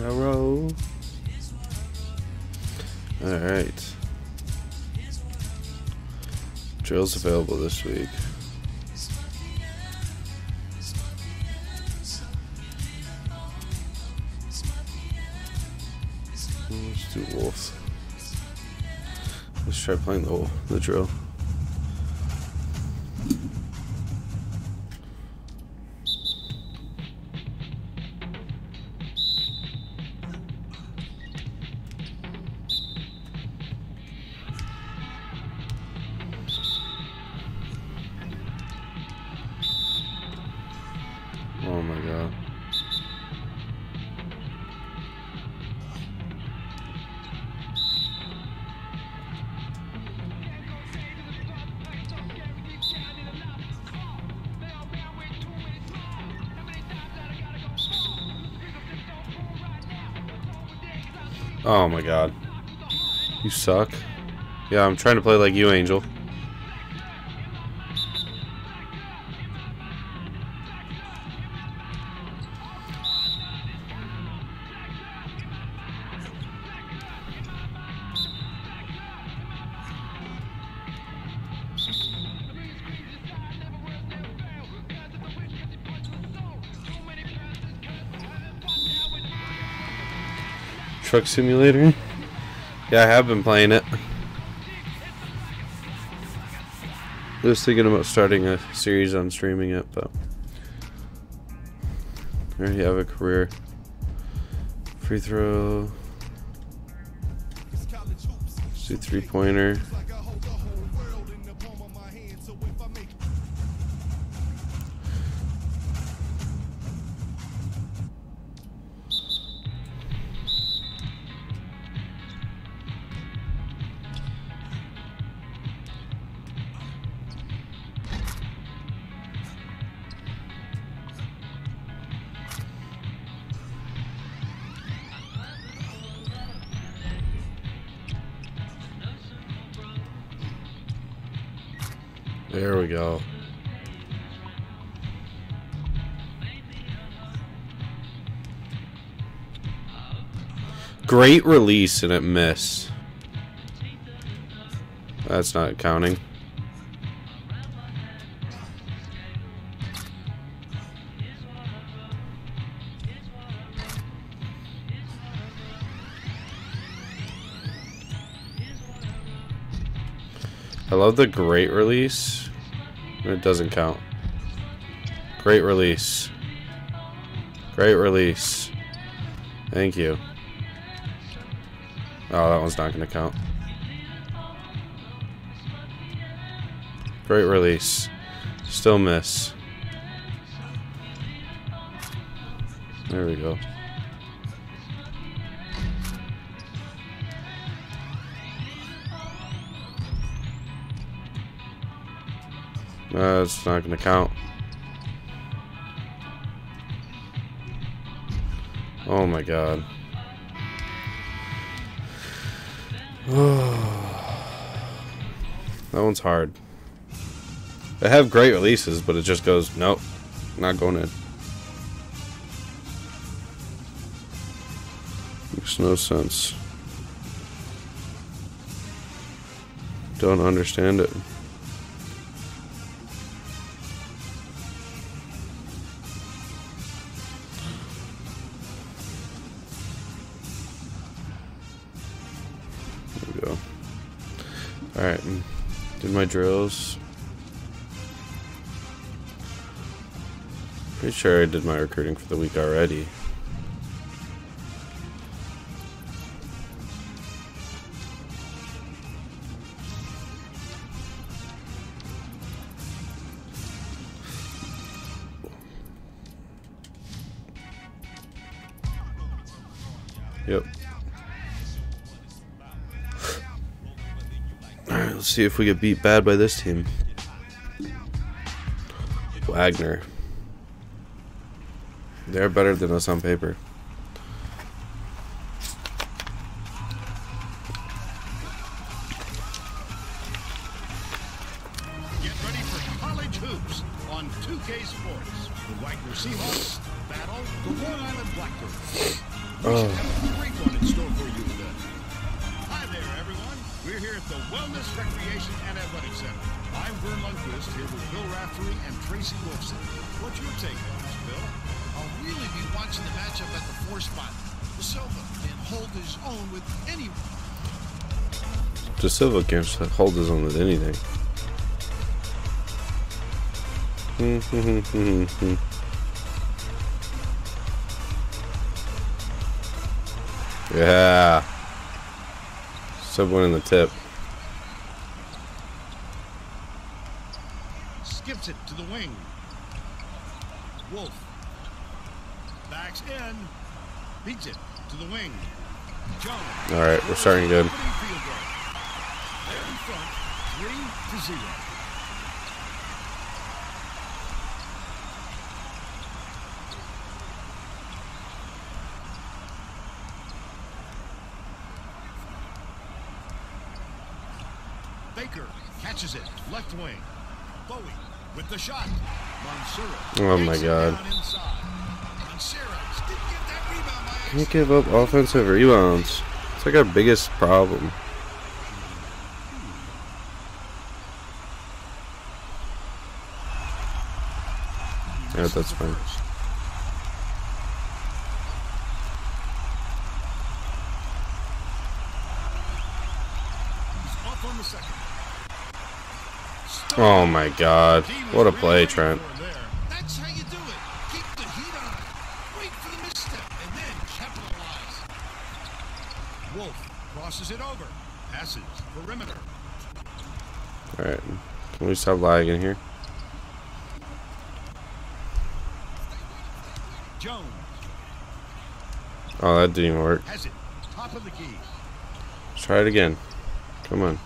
Arrow. Alright. Drills available this week. Let's do wolf. Let's try playing the the drill. Suck. Yeah, I'm trying to play like you, Angel. Truck Simulator? Yeah, I have been playing it. I was thinking about starting a series on streaming it, but I already have a career. Free throw. Let's do three pointer. Great release and it missed. That's not counting. I love the great release. But it doesn't count. Great release. Great release. Thank you. Oh, that one's not going to count. Great release. Still miss. There we go. That's not going to count. Oh my god. that one's hard. They have great releases, but it just goes, nope, not going in. Makes no sense. Don't understand it. My drills. Pretty sure I did my recruiting for the week already. See if we get beat bad by this team. Wagner. They're better than us on paper. Silva can't hold his own with anything. yeah. Sub winning the tip. Skips it to the wing. Wolf. Backs in. Beats it to the wing. Jones. All right, we're starting good. Opening field goal. They're in front, three to zero. Baker catches it, left wing. Bowie with the shot. Mansura. Oh my God. down inside. Mansura didn't get that rebound by Can't give up offensive rebounds. It's like our biggest problem. Yeah, that's fine. He's off on the second. Oh my god. What a play, Trent. for him there. That's how you do it. Keep the heat on. Wait for the misstep and then capitalize. Wolf crosses it over. Passes perimeter. Alright. Can we stop lagging here? Oh, that didn't even work. has it. Top of the key. Let's try it again. Come on.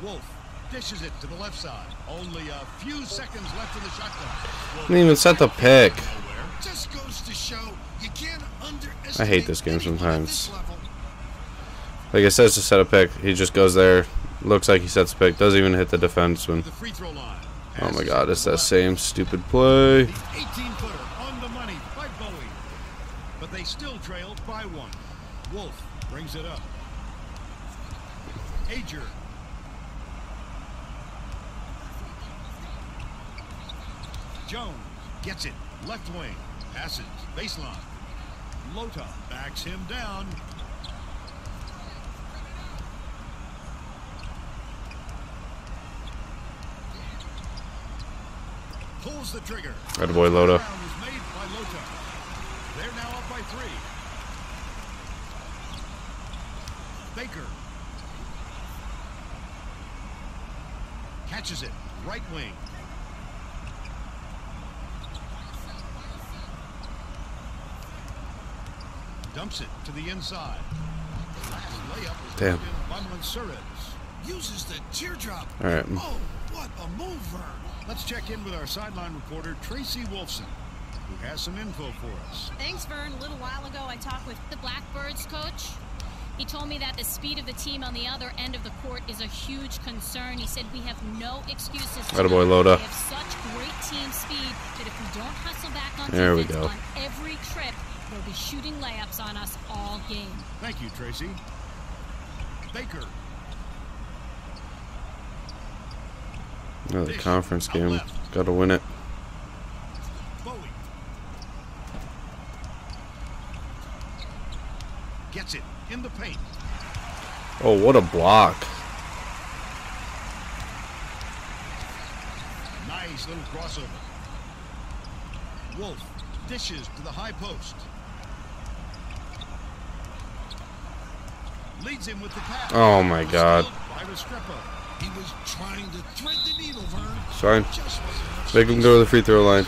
Wolf dishes it to the left side. Only a few seconds left in the shot clock. Didn't even set the pick. Just goes to show you can't. I hate this game sometimes. Like it says to set a pick. He just goes there. Looks like he sets a pick. Doesn't even hit the defenseman. The free throw line. Oh my god, it's that same stupid play. The 18-footer on the money by Bowie. But they still trail by one. Wolf brings it up. Ager. Jones gets it. Left wing. Passes. Baseline. Lhota backs him down. Pulls the trigger. Attaboy, Lhota. Round is made by Lhota. They're now up by three. Baker. Catches it. Right wing. Dumps it to the inside. Last layup was Damn. Uses the teardrop. All right. Oh, what a mover. Let's check in with our sideline reporter, Tracy Wolfson, who has some info for us. Thanks, Vern. A little while ago, I talked with the Blackbirds coach. He told me that the speed of the team on the other end of the court is a huge concern. He said we have no excuses. Attaboy, tonight. Lhota. We have such great team speed that if we don't hustle back on There we go. on every trip, they'll be shooting layups on us all game. Thank you, Tracy. Baker. Another conference game. Gotta win it. Bowie. Gets it in the paint. Oh, what a block. Nice little crossover. Wolf dishes to the high post. Leads him with the pass. Oh my god. By He was trying to thread the needle, Vern. It's fine. Just wasn't much Make him go to the free throw line.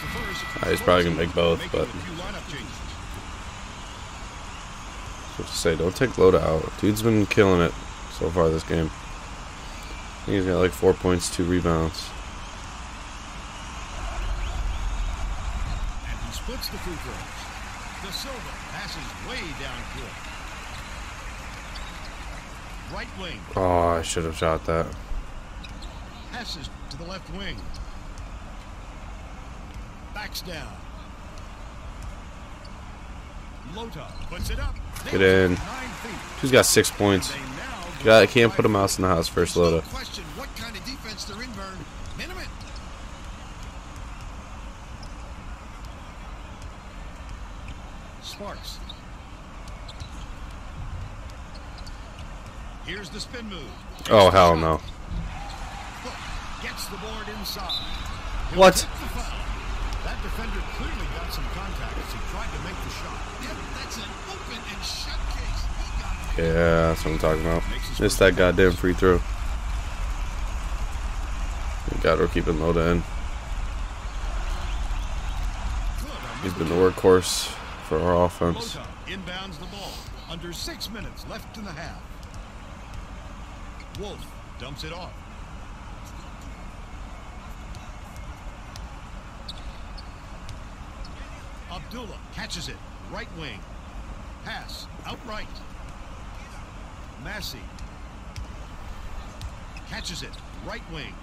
He makes the first. Ah, he's probably gonna make both, but- a few lineup changes. What to say? Don't take Lhota out. Dude's been killing it so far this game. I think he's got like four points, two rebounds. And he splits the free throws. De Silva passes way down court. Right wing Oh, I should have shot that. passes to the left wing. Backs down. Lhota puts it up. Get in. He's got six points. God, I can't put a mouse in the house first, There's no Lhota. question what kind of defense they're in, Vern. Minimum. Sparks. Here's the spin move. Oh, hell no. Gets the board inside. He'll What? Take the foul. That defender clearly got some contact as he tried to make the shot. Yep, that's an open and shut case. He got it. Yeah, that's what I'm talking about. It's that goddamn free throw. God, we're keeping Lhota in. Good on He's Mr. been the workhorse for our offense. Inbounds the ball. Under six minutes left in the half. Wolf dumps it off. Abdullah catches it. Right wing. Pass. Outright. Massey. Catches it. Right wing.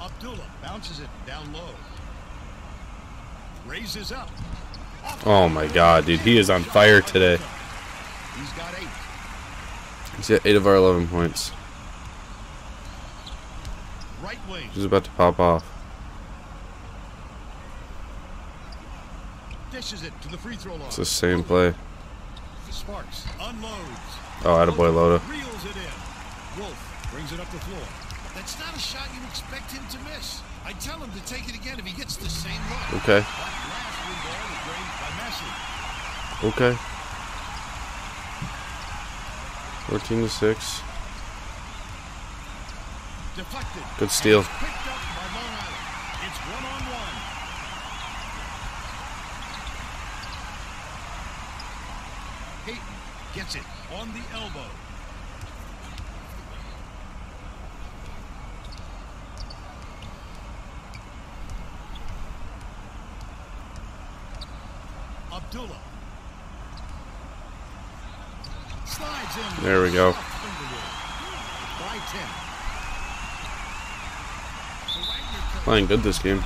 Abdullah bounces it down low. Raises up. Oh my god, dude. He is on fire today. He's got eight. He's got 8 of our 11 points. Right wing. He's about to pop off. Dishes it to the free throw line. It's the same play. Sparks unloads. Oh, attaboy, Lhota. Reels it in. Wolf brings it up the floor. That's not a shot you expect him to miss. I tell him to take it again if he gets the same look. Okay. That last rebound is drained by Massey. Okay. 14 to 6. Deflected. Good steal. And Picked up by Long Island. It's one on one. Peyton gets it on the elbow. Abdullah. Slides in. There we go. By 10. The Wagner coach Playing good this game.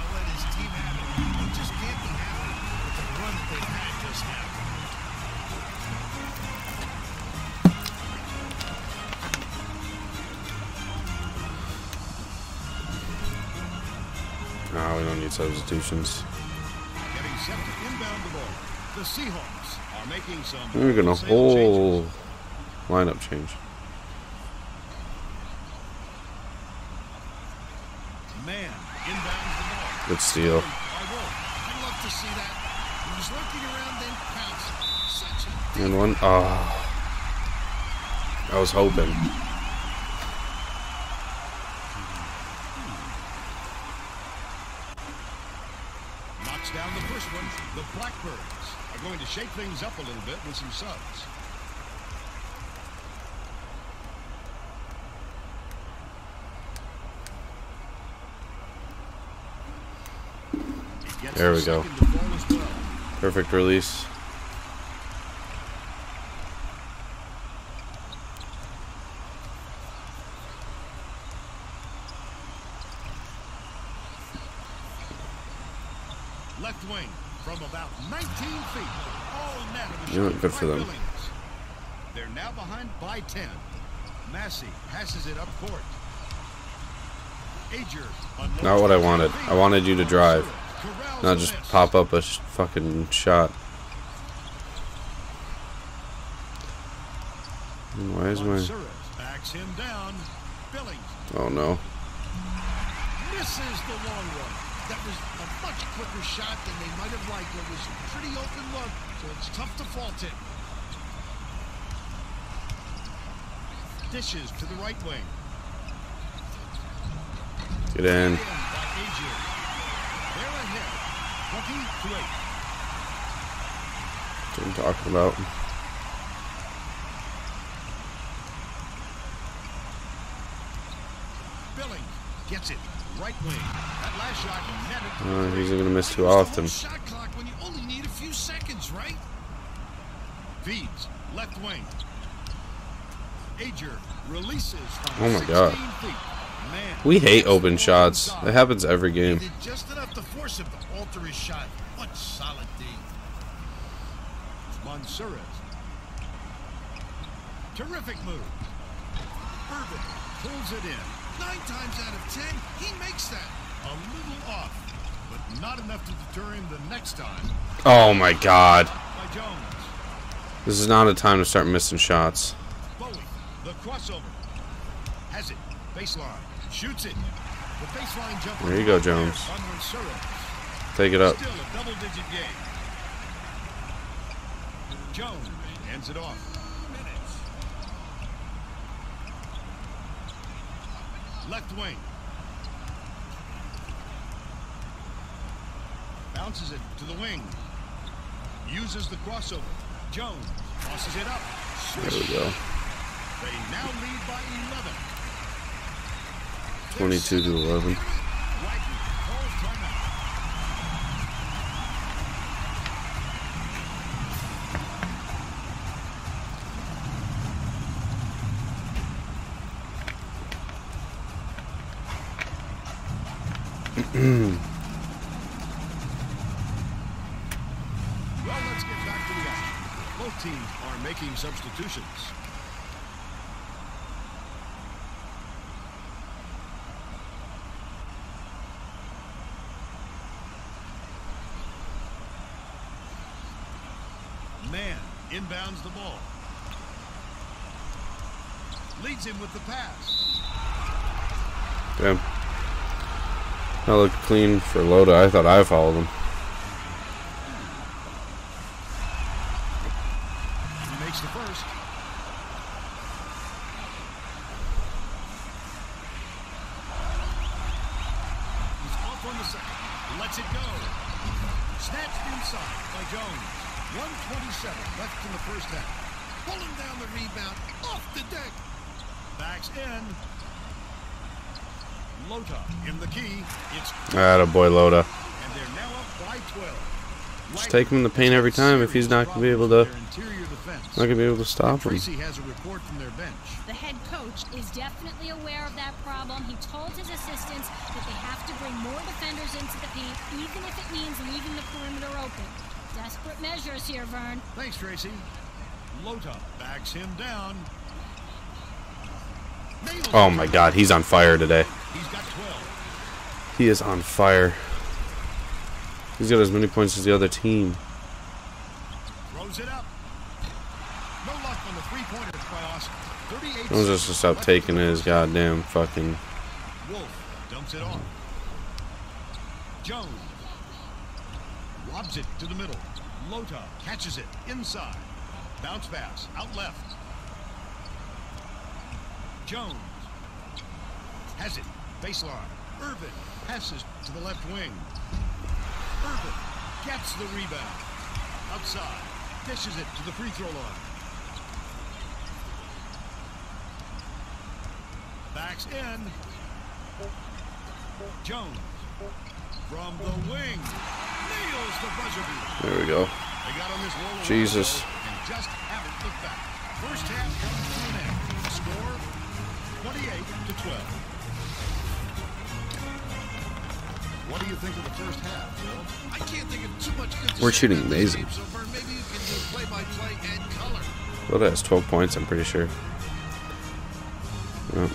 We don't need substitutions. Getting set to inbound the ball. The Seahawks are making some. We're gonna whole changes. lineup change. Man inbounds the ball. Good steal. I love to see that. He was looking around, then pounced. And one. Oh. I was hoping. Knocks down the first one. The Blackbirds are going to shake things up a little bit with some subs. There we go. second to fall as well. Perfect release. Left wing from about 19 feet. All net of the You know, shot good for them. They're now behind by 10. Massey passes it up court. Ager Not what I wanted. I wanted you to drive, Not just pop up a sh- fucking shot. Why is my. Backs him down. Oh no. misses the long one. That was a much quicker shot than they might have liked. It was pretty open look, so it's tough to fault it. Dishes to the right wing. Get in. In by Ager. They're ahead. 20 to 8. That's what I'm talking about. Billings gets it. Right wing. That last shot netted. Uh, he's gonna miss too Use the whole often. Shot clock when you only need a few seconds, right? Feeds. Left wing. Ager releases from Oh my God. Man, We hate open shots. It happens every game. just enough to force him to alter his shot. What solid D. Mansuras. Terrific move. Irvin pulls it in. Nine times out of ten, he makes that. A little off, but not enough to deter him the next time Oh my god. This is not a time to start missing shots. Bowie, the crossover. Has it. Baseline. Shoots it. The baseline jumper. There you go, Jones. Take it up. Still a double-digit game. Jones ends it off. Left wing. Bounces it to the wing. Uses the crossover. Jones tosses it up. There we go. They now lead by 11. 22 to 11. Substitutions. Man inbounds the ball. Leads him with the pass. Damn. That looked clean for Lhota. I thought I followed him. He makes the first. He's off on the second. Lets it go. Snatched inside by Jones. 127 left in the first half. Pulling down the rebound off the deck. Backs in. Lhota in the key. It's Ah, boy, Lhota. and they're now up by 12. Just take him in the paint every time if he's not gonna be able to. Their interior defense. Not gonna be able to stop him. Tracy has a report from their bench. The head coach is definitely aware of that problem. He told his assistants that they have to bring more defenders into the paint, even if it means leaving the perimeter open. Desperate measures here, Vern. Thanks, Tracy. Lhota backs him down. Oh my god, he's on fire today. He's got 12. He is on fire. He's got as many points as the other team. Throws it up. No luck on the three-pointer by Austin. 38 Jones has to stop taking his goddamn fucking. Wolf dumps it off. Jones lobs it to the middle. Lhota catches it inside. Bounce pass out left. Jones has it baseline. Irvin passes to the left wing. Irvin gets the rebound outside. Dishes it to the free throw line. Backs in. Jones from the wing nails the buzzer beater. There we go. They got on this roll Jesus. and just haven't looked back. First half comes to an end. Score 28 to 12. What do you think of the first half, Phil? I can't think of too much good We're shooting amazing. So Vern, maybe you can do play-by-play and color. Has 12 points, I'm pretty sure. Um,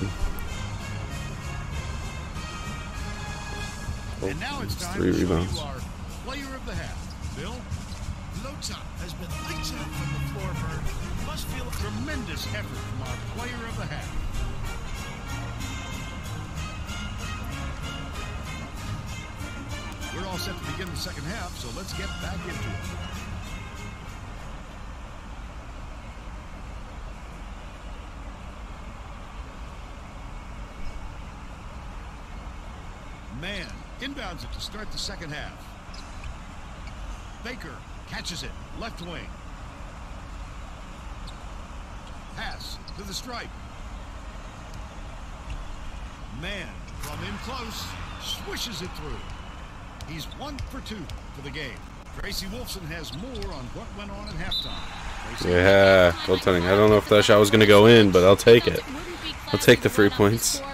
And now it's time three to rebounds. you our player of the half. Bill, Lhota has been lights out from the floor, Vern. must feel a tremendous effort from our player of the half. We're all set to begin the second half, so let's get back into it. Man inbounds it to start the second half. Baker catches it, left wing. Pass to the stripe. Man From in close, swishes it through. He's one for two for the game. Tracy Wolfson has more on what went on at halftime. Tracy, Yeah, goaltending. I don't know if that shot was gonna go in, but I'll take it. I'll take the free points.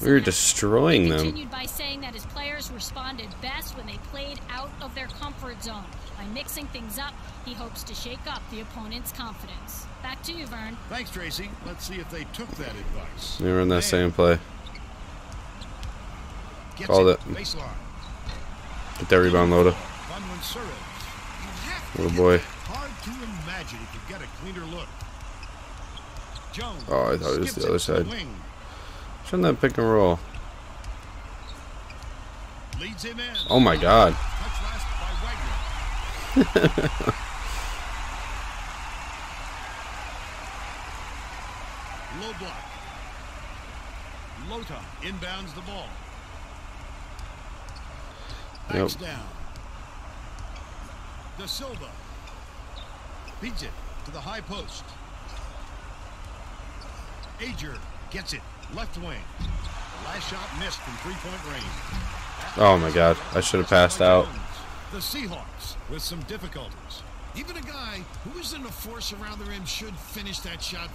We were destroying them. Continued by saying that his players responded best when they played out of their comfort zone. By mixing things up, he hopes to shake up the opponent's confidence. Back to you, Vern. Thanks, Tracy. Let's see if they took that advice. They were in that Man same play. Called it. Baseline. Get that rebound, Lhota. Bunwin Suarez. You have to Little boy. Hard to imagine he could get a cleaner look. Jones. Oh, I thought it was the other side. Shouldn't that pick and roll? Leads him in. Oh my god. Touch last by Wagner. Low block. Lhota inbounds the ball. Yep. down. Da Silva. Beats it to the high post. Ager gets it. Left wing. Last shot missed from three-point range. Oh my god. I should have passed out. The Seahawks with some difficulties. Even a guy who isn't a force around the rim should finish that shot.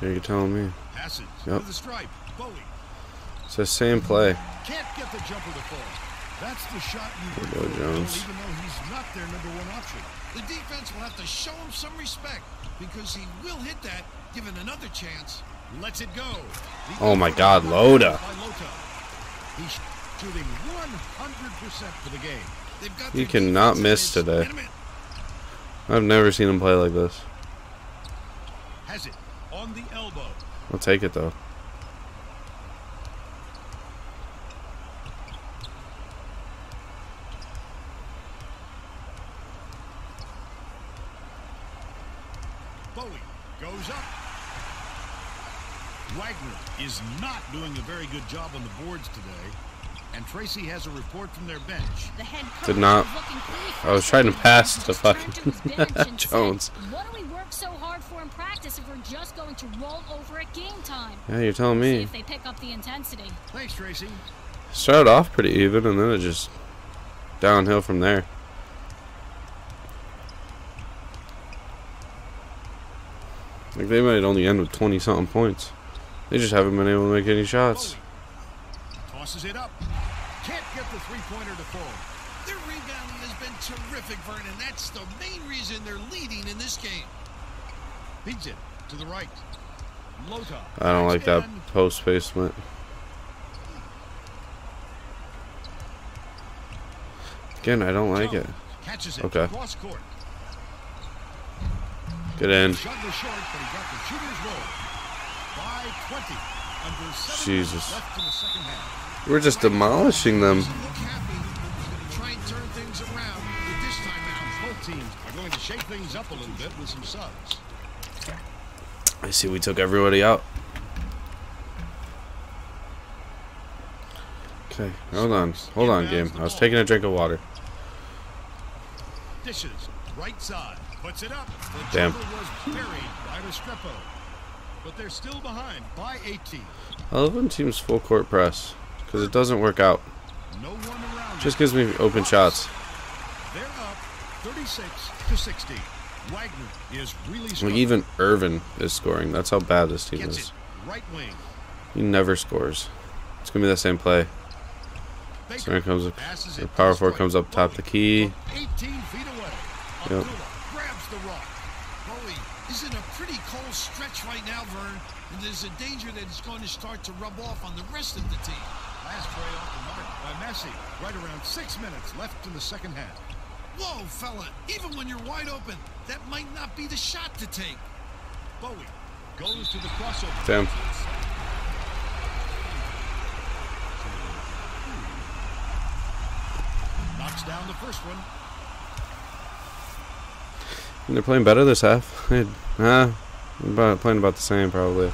Here you're telling me. Passes Yep. to the stripe. Bowie It's the same play. can't get the jumper to fall. That's the shot you There go, Jones. even though he's not their number one option. The defense will have to show him some respect because he will hit that given another chance. Lets it go. Oh, the Oh my God, Lhota. He's shooting 100% for the game. They've got He cannot miss today. I've never seen him play like this. Has it on the elbow. I'll take it though. Bowie goes up. Wagner is not doing a very good job on the boards today. And Tracy has a report from their bench. The head coach Did not- was I was trying to pass as he to fucking to his bench and said, Jones. What do we work so hard for in practice if we're just going to roll over at game time? Yeah, you're telling See me. if they pick up the intensity. Thanks, Tracy. Started off pretty even and then it just downhill from there. Like they might only end with 20 something points. They just haven't been able to make any shots. Tosses it up. Can't get the three-pointer to fall. Their rebounding has been terrific, Vern, and that's the main reason they're leading in this game. Beats it to the right. Lhota. I don't like that post placement. Again, I don't like it. Catches it. Okay. Cross court. Jesus. left in the second half. We're just demolishing them. Doesn't look happy. He's going to try and turn things around with this time out. Both teams are going to shake things up a little bit with some subs. I see we took everybody out. Okay, hold on. Hold on, game. I was taking a drink of water. Dishes. Right side. Puts it up. The Damn. But they're still behind by 18. I love when teams full court press because it doesn't work out. No one around. Just gives me open shots. They're up 36 to 60. Wagner is really Like even Irvin is scoring. That's how bad this team Gets is. Right wing. He never scores. It's gonna be the same play. Center comes up. The power forward comes up top the key. 18 feet away. Yep. Abdullah grabs the rock. Bowie is in a pretty cold stretch right now, Vern, and there's a danger that it's going to start to rub off on the rest of the team. Last play off the mark by Messi. Right around six minutes left in the second half. Whoa, fella, even when you're wide open, that might not be the shot to take. Bowie goes to the crossover. Damn. Knocks down the first one. And they're playing better this half. They, uh, about, playing about the same probably.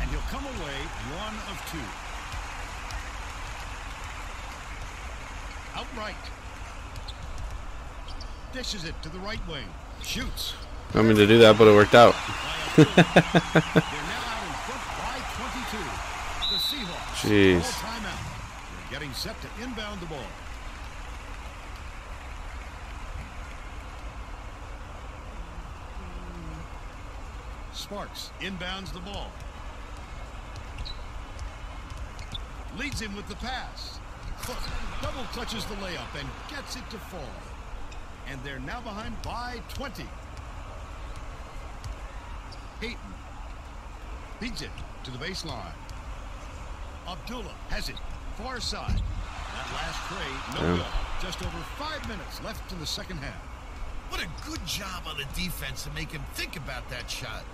And he'll come away one of two. Outright. Dishes it to the right wing. Shoots. I mean to do that, but it worked out. By They're now out in front by 22. The Seahawks. Jeez. Call timeout. They're getting set to inbound the ball. Sparks inbounds the ball. Leads him with the pass. Double clutches the layup and gets it to fall. And they're now behind by 20. Peyton beats it to the baseline. Abdullah has it far side. That last trade, no Yeah. good. Just over five minutes left in the second half. What a good job on the defense to make him think about that shot.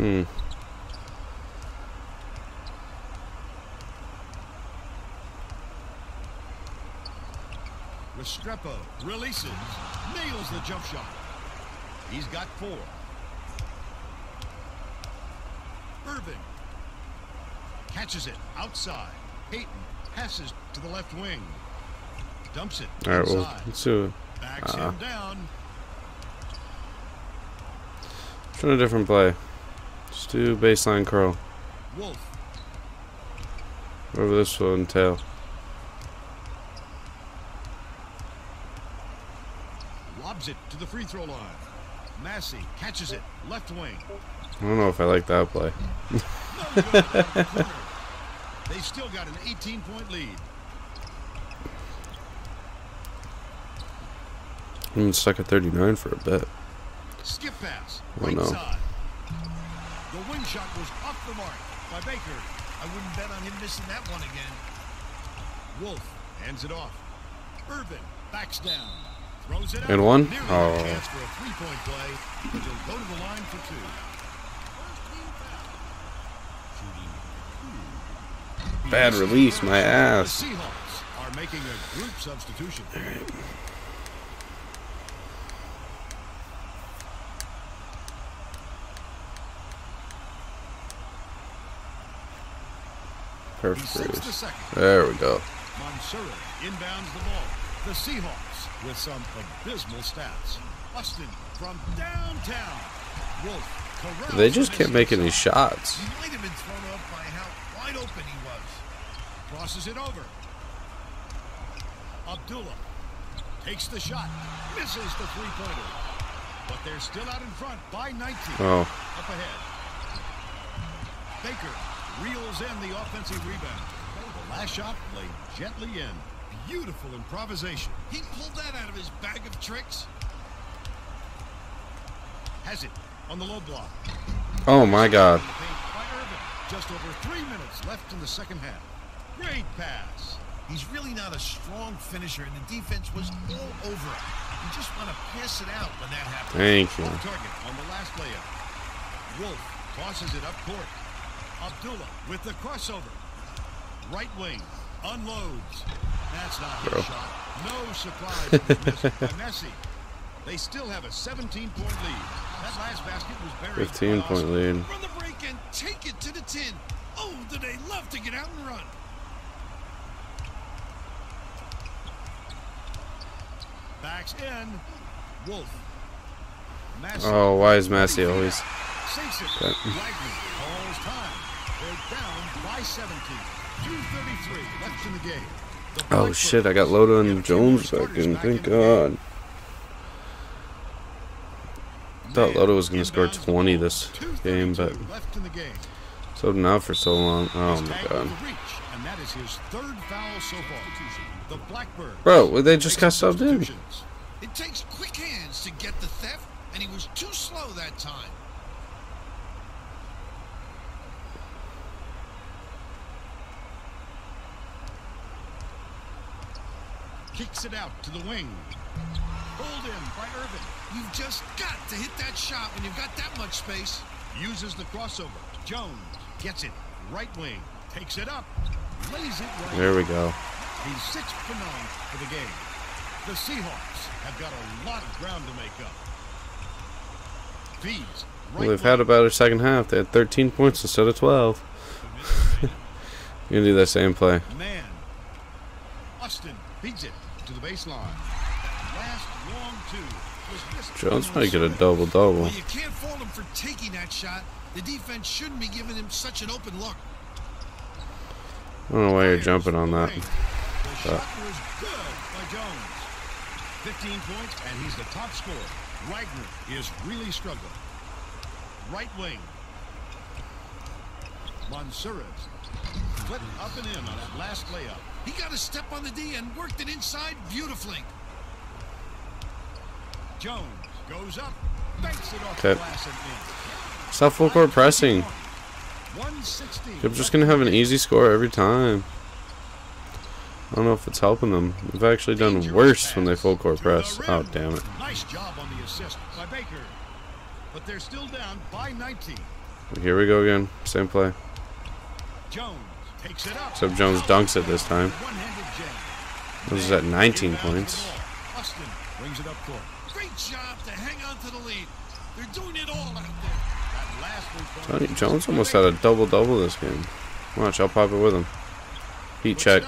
Hmm. Restrepo releases, nails the jump shot. He's got four. Irvin catches it outside. Peyton passes to the left wing. Dumps it All right. Well, let's do. Backs uh, him down. Try a different play. Just do baseline curl. Wolf Whatever this will entail. lobs it to the free throw line. Massey catches it left wing. I don't know if I like that play. No good. Corner. They still got an 18 point lead. Been stuck at 39 for a bit. Skip pass. Oh, Right no. Side. The wing shot was off the mark by Baker. I wouldn't bet on him missing that one again. Wolf hands it off. Irvin backs down. Throws it. And one? Oh. chance for a three-point play. But he'll go to the line for two. Bad release, my ass. Seahawks are making a group substitution. He Perfect sets the release. second. There we go. Mansura inbounds the ball. The Seahawks with some abysmal stats. Austin from downtown. Wolf They just can't make any shots. He might have been thrown off by how wide open he was. Crosses it over. Abdullah takes the shot. Misses the three-pointer. But they're still out in front by 19. Oh, Up ahead. Baker reels in the offensive rebound. The last shot laid gently in. Beautiful improvisation. He pulled that out of his bag of tricks. Has it on the low block. oh my God. In the paint by Irvin. Just over three minutes left in the second half. Great pass. He's really not a strong finisher, and the defense was all over him. You just want to pass it out when that happens. Thank you. Off target on the last layup. Wolf tosses it up court. Abdullah with the crossover. Right wing. Unloads. That's not Bro. his shot. No surprise by Messi. They still have a 17-point lead. That last basket was buried. 15 by point lead. Run the break and take it to the tin. Oh, do they love to get out and run. Backs in. Wolf. Massey. Oh, why is Massey always? It. Okay. Wagner calls time. They're down by 17. 2.33 left in the game. The Oh shit, I got Lhota and Jones back in. Thank. God. Thought Lhota was gonna score 20 this game, but 2:32 left in so now for so long. Oh my God. with the reach, and that is his third foul so far. The Blackbirds. Bro, they just got subbed in. It takes quick hands to get the theft, and he was too slow that time. Kicks it out to the wing. Pulled in by Irvin. You've just got to hit that shot when you've got that much space. Uses the crossover. Jones gets it. Right wing. Takes it up. Lays it right. There we go. He's six for nine for the game. The Seahawks have got a lot of ground to make up. Feeds. Well, they've had about a second half. They had 13 points instead of 12. You're gonna do that same play. Man. Austin beats it to the baseline. That last long two was. Jones might get a double double. Well, you can't fault him for taking that shot. The defense shouldn't be giving him such an open look. I don't know why you're jumping on that. The uh, shot was good by Jones. 15 points, and he's the top scorer. Wagner is really struggling. Right wing. Mansurez. Flipped up and in on that last layup. He got a step on the D and worked it inside beautifully. Jones goes up. Banks it off Okay. the glass and in. Stop full court pressing. 116. They're just gonna have an easy score every time. I don't know if it's helping them. They've actually done worse when they full court press. Oh damn it! Nice job on the assist by Baker. But they're still down by 19. Here we go again. Same play. Jones takes it up. Except Jones dunks it this time. This is at 19 points. Austin brings it up court. Great job to hang on to the lead. They're doing it all out there. That last one's Tony Jones almost had a double double this game. Watch, I'll pop it with him. Heat check.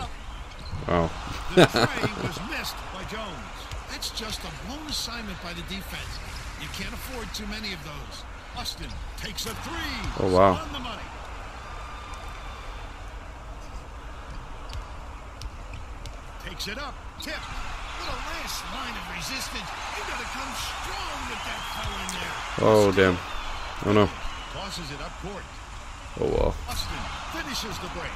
Oh, was missed by Jones. That's just a blown assignment by the defense. You can't afford too many of those. Austin takes a three. Oh, wow. On the money. Takes it up. Tip. What a last line of resistance. You gotta come strong with that foul in there. oh damn. Oh no. Tosses it up court. Oh well. Austin finishes the break.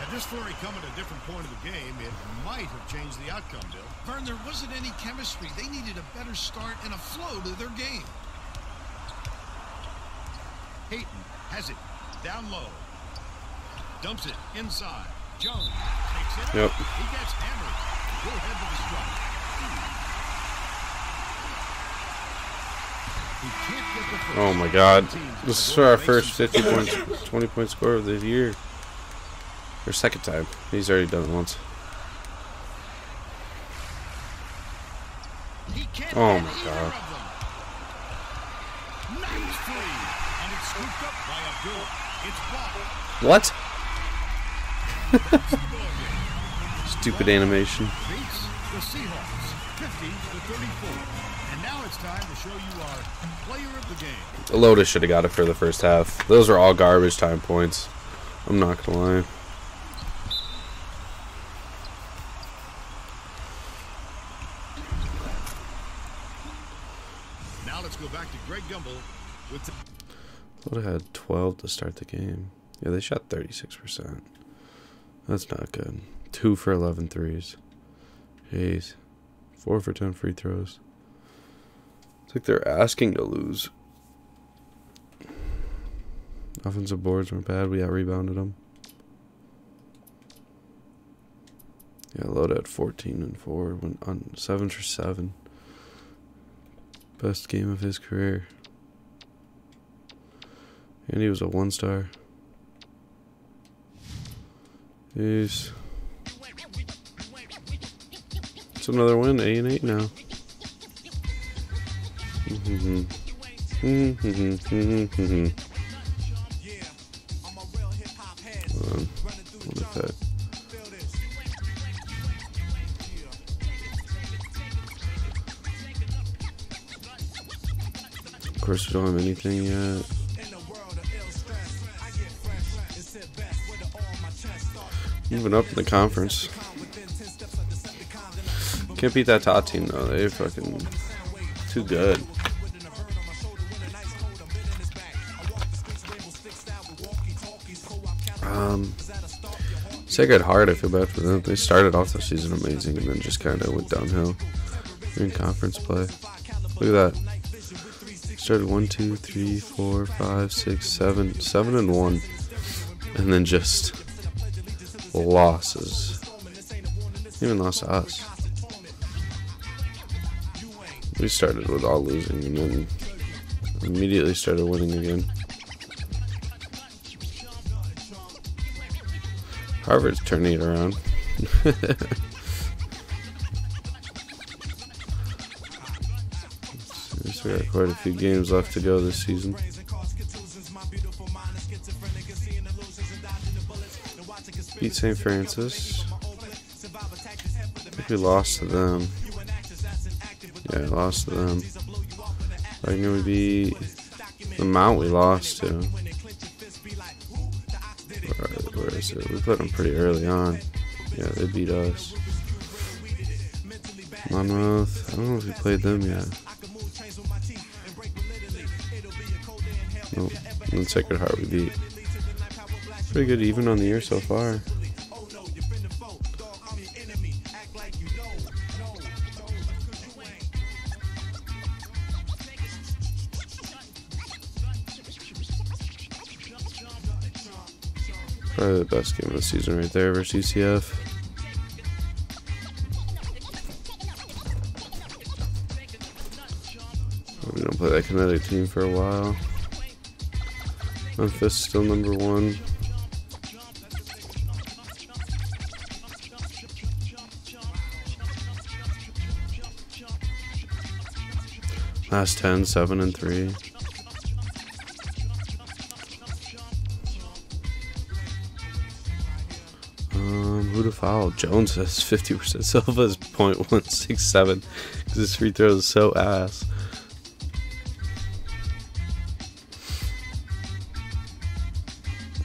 Had this flurry come at a different point of the game, it might have changed the outcome, Bill. Vern, there wasn't any chemistry. They needed a better start and a flow to their game. Hayton has it down low. Dumps it inside. Jones takes it. Yep. up. He gets hammered. Go ahead with the strike. He can't get the first. Oh my God. This is for our first Mason. 50 point, 20 point score of the year. Or second time. He's already done it once. Oh my God. of them. Nice free. And it's scooped up by Abdul. It's blocked. What? Stupid animation. the Seahawks 50 to 34. And now it's time to show you our player of the game. Lotus should have got it for the first half. Those are all garbage time points. I'm not gonna lie. Now let's go back to Greg Gumbel with Lotus had 12 to start the game. Yeah, they shot 36%. That's not good. 2 for 11 threes. Jeez. 4 for 10 free throws. It's like they're asking to lose. Offensive boards weren't bad. We out rebounded them. Yeah, Lhota at 14 and 4. Went on 7 for 7. Best game of his career. And he was a one star. Jeez. It's another win, 8 and 8 now. Mm-hmm. Mm-hmm. Is that? Of course, we don't have anything yet. Moving up in the conference. Can't beat that top team though. They're fucking too good. Um, Sacred Heart, I feel bad for them. They started off the season amazing and then just kind of went downhill in conference play. Look at that. Started one, two, three, four, five, six, seven, seven and one, and then just losses. Even lost to us. We started with all losing and then immediately started winning again. Harvard's turning it around. We still got quite a few games left to go this season. Beat St. Francis. We lost to them. Yeah, lost to them. Like, we beat the Mount we lost to. Where is it? We put them pretty early on. Yeah, they beat us. Monmouth. I don't know if we played them yet. Nope. And Sacred Heart we beat. Pretty good even on the year so far. Probably the best game of the season right there versus UCF. We don't play that kinetic team for a while. Memphis still number one. Last 10, 7 and 3. Foul? Jones has 50%. Silva is .167 because his free throws is so ass.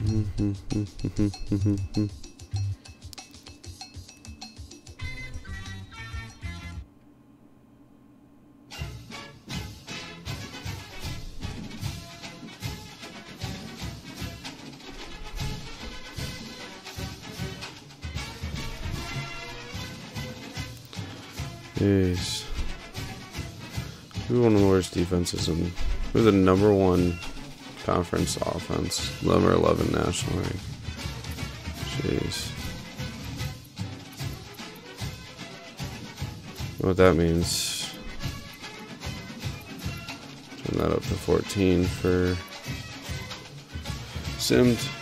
Jeez. One of the and we're the number one conference offense, number 11 national rank. Jeez. What that means. Turn that up to 14 for Simmed.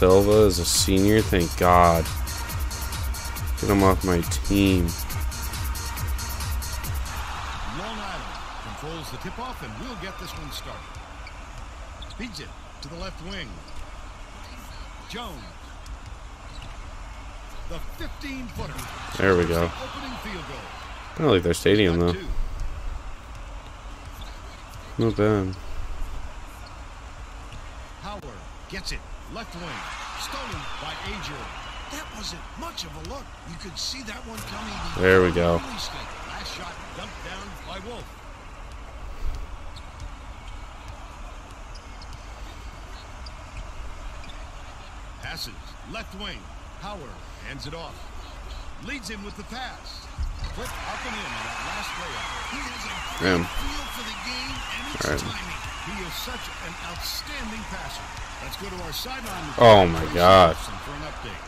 Silva is a senior? Thank God. Get him off my team. Long Island controls the tip-off, and we'll get this one started. Feeds it to the left wing. Jones. The 15-footer. There we go. Opening field goal. Kind of like their stadium, though. Not bad. Howard gets it. Left wing. Stolen by Ager. That wasn't much of a look. You could see that one coming. There we go. Last shot dumped down by Wolf. Passes. Left wing. Howard hands it off. Leads him with the pass. Flip up and in on that last layup. He has a Damn. feel for the game and its Alright. timing. He is such an outstanding passer. Let's go to our sideline. Oh my Tracy God. For an update.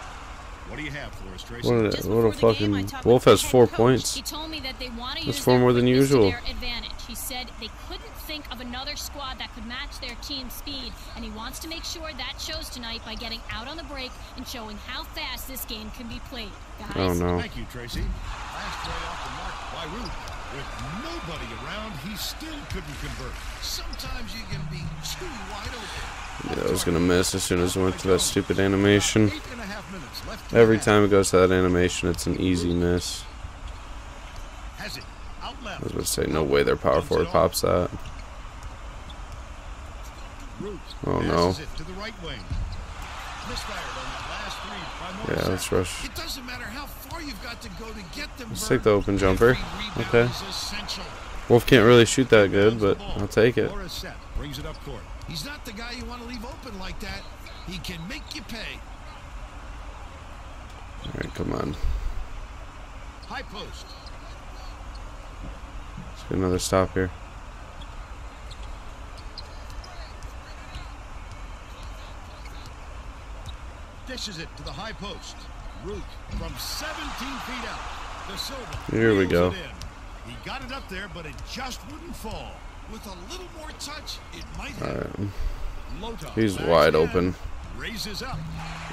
What do you have for us, Tracy? What a, Just what a before the game, fucking. Wolf has four coach. points. He told me that they want to That's use four more than usual. advantage. He said they couldn't think of another squad that could match their team's speed, and he wants to make sure that shows tonight by getting out on the break and showing how fast this game can be played. Guys, Oh no. Thank you, Tracy. Last play off the mark by Root. With nobody around, he still couldn't convert. Sometimes you can be too wide open. Yeah, I was gonna miss as soon as I went to that stupid animation. Eight and a half minutes left. to Every time it goes to that animation, it's an easy miss. Has it out I was gonna say, no way their power forward pops that. Oh, no. passes it to the right wing. Misfired on that last three by Yeah, let's rush. To to Let's take the open jumper. Okay. Wolf can't really shoot that good, but I'll take it. He's not the guy you want to leave open like that. He can make you pay. All right, come on. High post. Let's get another stop here. Dishes it to the high post. Root from 17 feet out. De Silva. Here we go. He got it up there, but it just wouldn't fall. With a little more touch, it might All have. Lhota He's wide open.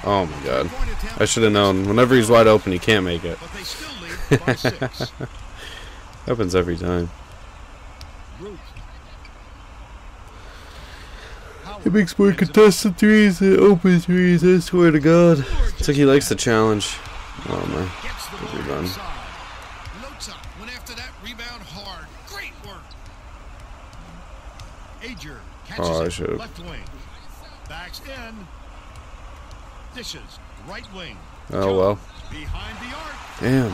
Oh my god. I should have known. Whenever he's wide open, he can't make it. But they still lead by six. Happens every time. Root. Howard He makes more ends it up. contested threes than open threes, I swear to God. It's like he likes the challenge. Oh my. Gets rebound. Lhota went after that rebound hard. Great work. Ager catches Oh, I should've. left wing. Backs in. Dishes right wing. Oh well. Behind the arc. Damn.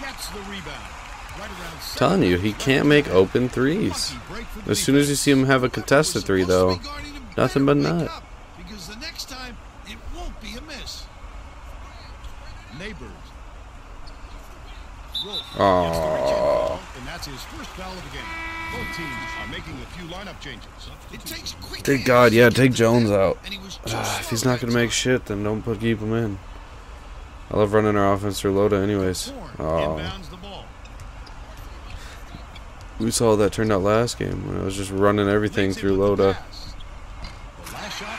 Gets the rebound. Right Telling you, he can't make open threes. Lucky break for the As soon as you see him have a contested three, though, nothing but net. Because the next time, it won't be a miss. Neighbors. Wolf Aw. gets the reach-in call, and that's his first foul of the game. Both teams are making a few lineup changes. It takes quick Thank God, yeah, take Jones out. and he was too Ah, if he's not gonna make shit, then don't put keep him in. I love running our offense through Lhota, anyways. Oh, inbounds the ball. we saw that turned out last game when I was just running everything through Lhota. Pass. The last shot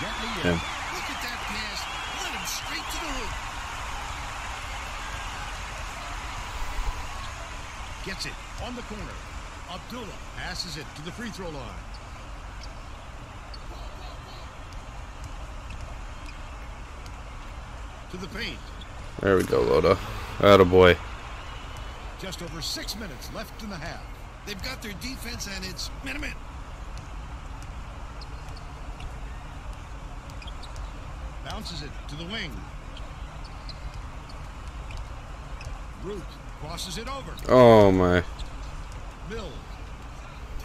gently in. Yeah. Look at that pass. Let him straight to the hoop. Gets it on the corner. Abdullah passes it to the free throw line. To the paint. There we go, Lhota. Atta boy. Just over six minutes left in the half. They've got their defense, and it's minute. Bounces it to the wing. Root crosses it over. Oh my. Mills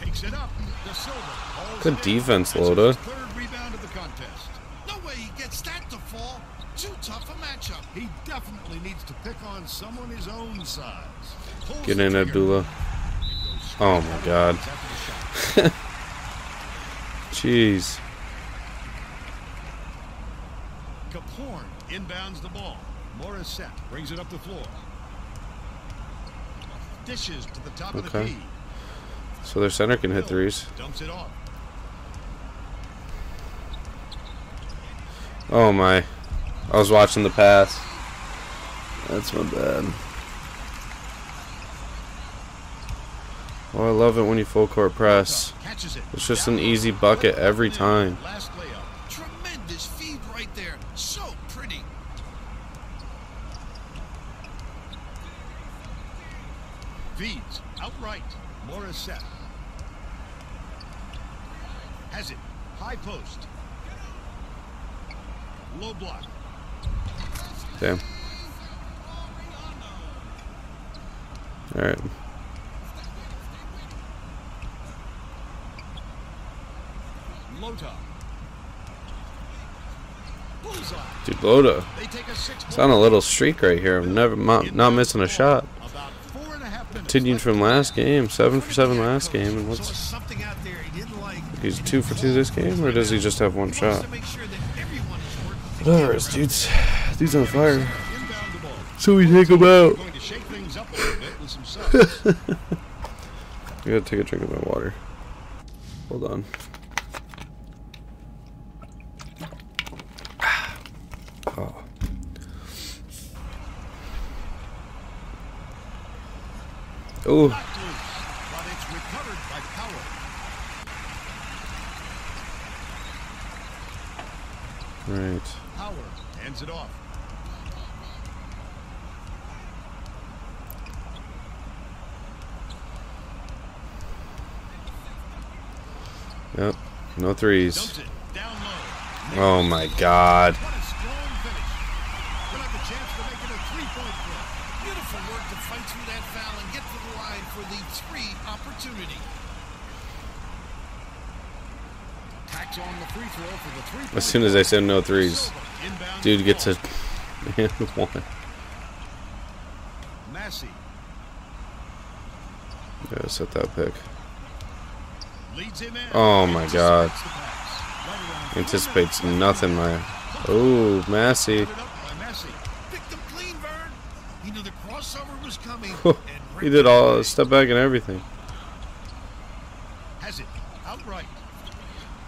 takes it up. Silva hauls Good defense, Lhota. Third rebound of the contest. No way he gets that to fall. Too tough a matchup. He definitely needs to pick on someone his own size. Pulls Get in. Abdullah. It goes straight Oh my God. bounds after the shot. Jeez. Kaporn inbounds the ball. Morissette brings it up the floor. Dishes to the top of the key. So their center can hit threes. Dumps it off. Oh my. I was watching the pass. That's my bad. Oh, I love it when you full court press. It's just an easy bucket every time. Last layup. Tremendous feed right there. So pretty. Feeds outright. Morissette. Has it. High post. Low block. Damn. Alright. Lhota. Bullseye. Dude, Lhota. They a It's on a little streak right here. I'm never not, not missing a shot. About four and a half minutes Continued from last game. Seven for seven last game. And what's something out there he didn't like. he's two for two this game, or does he just have one shot? to make sure that everyone is working Whatever, it's dude's dude's on fire. So we take him out. Going to shake things up a little bit with some subs. I gotta take a drink of my water. Hold on. Oh, Knocked loose, but it's recovered by Power. right. Power hands it off. Yep. No threes. Dumps it down low. Oh my god. What a strong finish. Will have the chance to make it a three-point play. Beautiful work to fight through that foul and get to the line for the three opportunity. Tacks on the free throw for the three-point As soon as I said no threes, dude gets a and one. Massey Gotta set that pick. leads him in. Oh my God. Anticipates the pass. Right around Anticipates four minutes nothing, my. Oh, Massey. Put it up by Massey. Picked him clean, Vern. He knew the crossover was coming. he and did all step back and everything. Has it. Outright.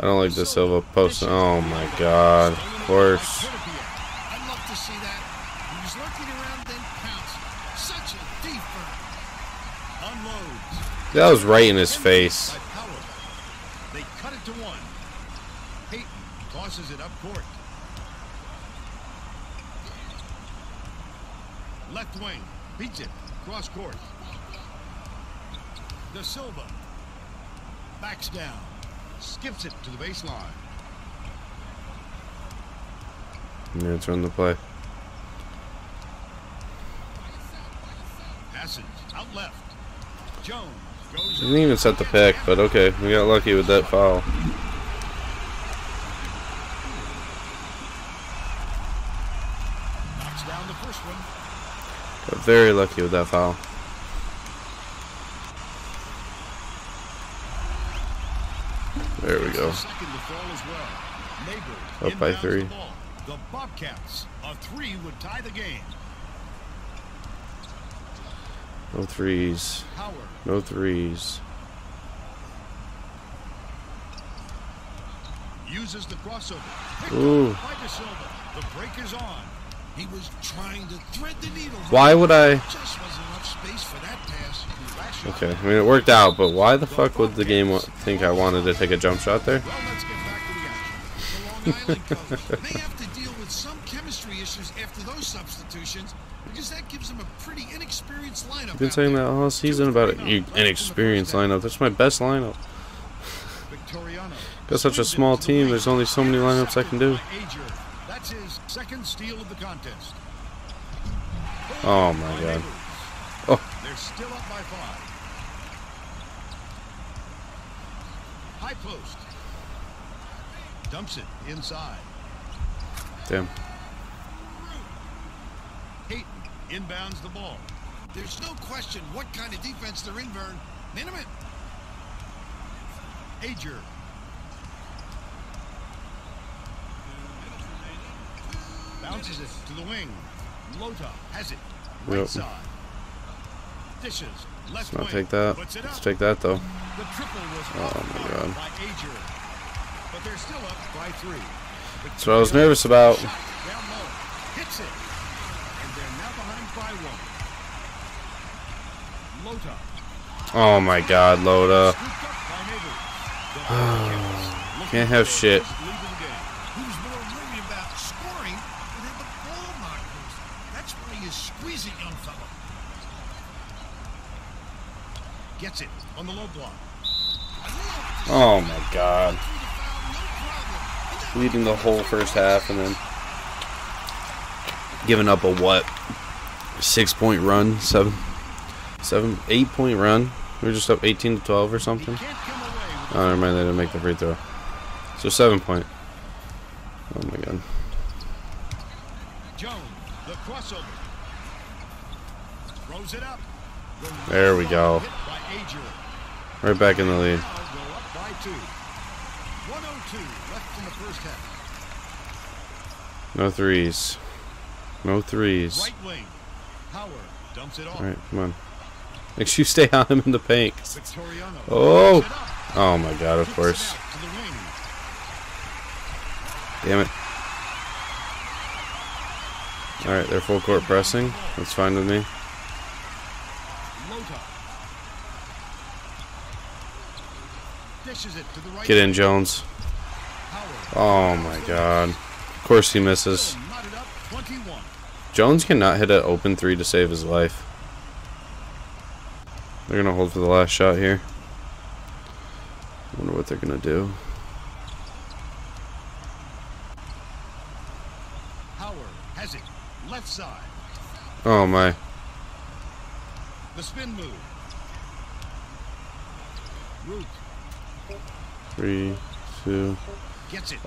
I don't like the Silva post. Oh my god. Of course. I'd love to see that. He was lurking around, then pounced. Such a deep Vern. Unloads. That was right in his face. They cut it to one. Peyton tosses it up court. Left wing. Beats it. Cross court. De Silva. Backs down. Skips it to the baseline. Let's run the play. Passes. Out left. Jones goes Didn't even set the pick, but okay. We got lucky with that foul. Knocks down the first one. Got very lucky with that foul. There we go. Second to fall as well. Neighbor Up by three. The, Bobcats. A three would tie the game. No threes. No threes. uses the crossover. Ooh. up by De Silva. The break is on. He was trying to thread the needle. Why would I? Just wasn't enough space for that pass. Okay, I mean it worked out, but why the fuck would the game think I wanted to take a jump shot there? Well, let's get back to the action. The Long Island coach may have to deal with some chemistry issues after those substitutions because that gives him a pretty inexperienced lineup. I've been saying that all season about. You- inexperienced lineup. That's my best lineup. Got such a small team. There's only so many lineups I can do. By Ager. That's his second steal of the contest. Oh my god. Oh. They're still up by five. High post. Dumps it inside. Damn. Peyton inbounds the ball. There's no question what kind of defense they're in, Vern. Minimum. Ager. Bounces it to the wing. Lhota has it. Right Yep. side. Dishes. Left Let's not take that. Let's take that though. The triple was Oh, my God. by Ager. But they're still up by three. That's what I was nervous about. Shot down low. Hits it. And they're now behind by one. Lhota. Oh my god, Lhota. Scooped up by Neighbors. The Bobcats looking Can't have shit. first lead of the game. He was more worried about scoring than had the ball knocked loose. That's why you squeeze it, young fella. Gets it on the low block. Oh my god. Through the foul, no problem. And then Leading the whole first half and then giving up a what? Six point run? Seven? Seven? Eight point run? We were just up 18 to 12 or something? Can't come away with Oh, never mind, they didn't make the free throw. So seven point. Oh my god. Jones. The crossover. Throws it up. There we go. Right back in the lead. Now go up by two. 102 left in the first half. No threes. No threes. Alright, come on. Make sure you stay on him in the paint. Oh! Oh my god, of course. Damn it. Alright, they're full court pressing. That's fine with me. Lhota. Dishes it to the right. Get in, Jones. Oh my god. Of course he misses. Knotted up 21. Jones cannot hit an open three to save his life. They're gonna hold for the last shot here. Wonder what they're gonna do. Howard has it. Left side. Oh my. The spin move. Root Three, two.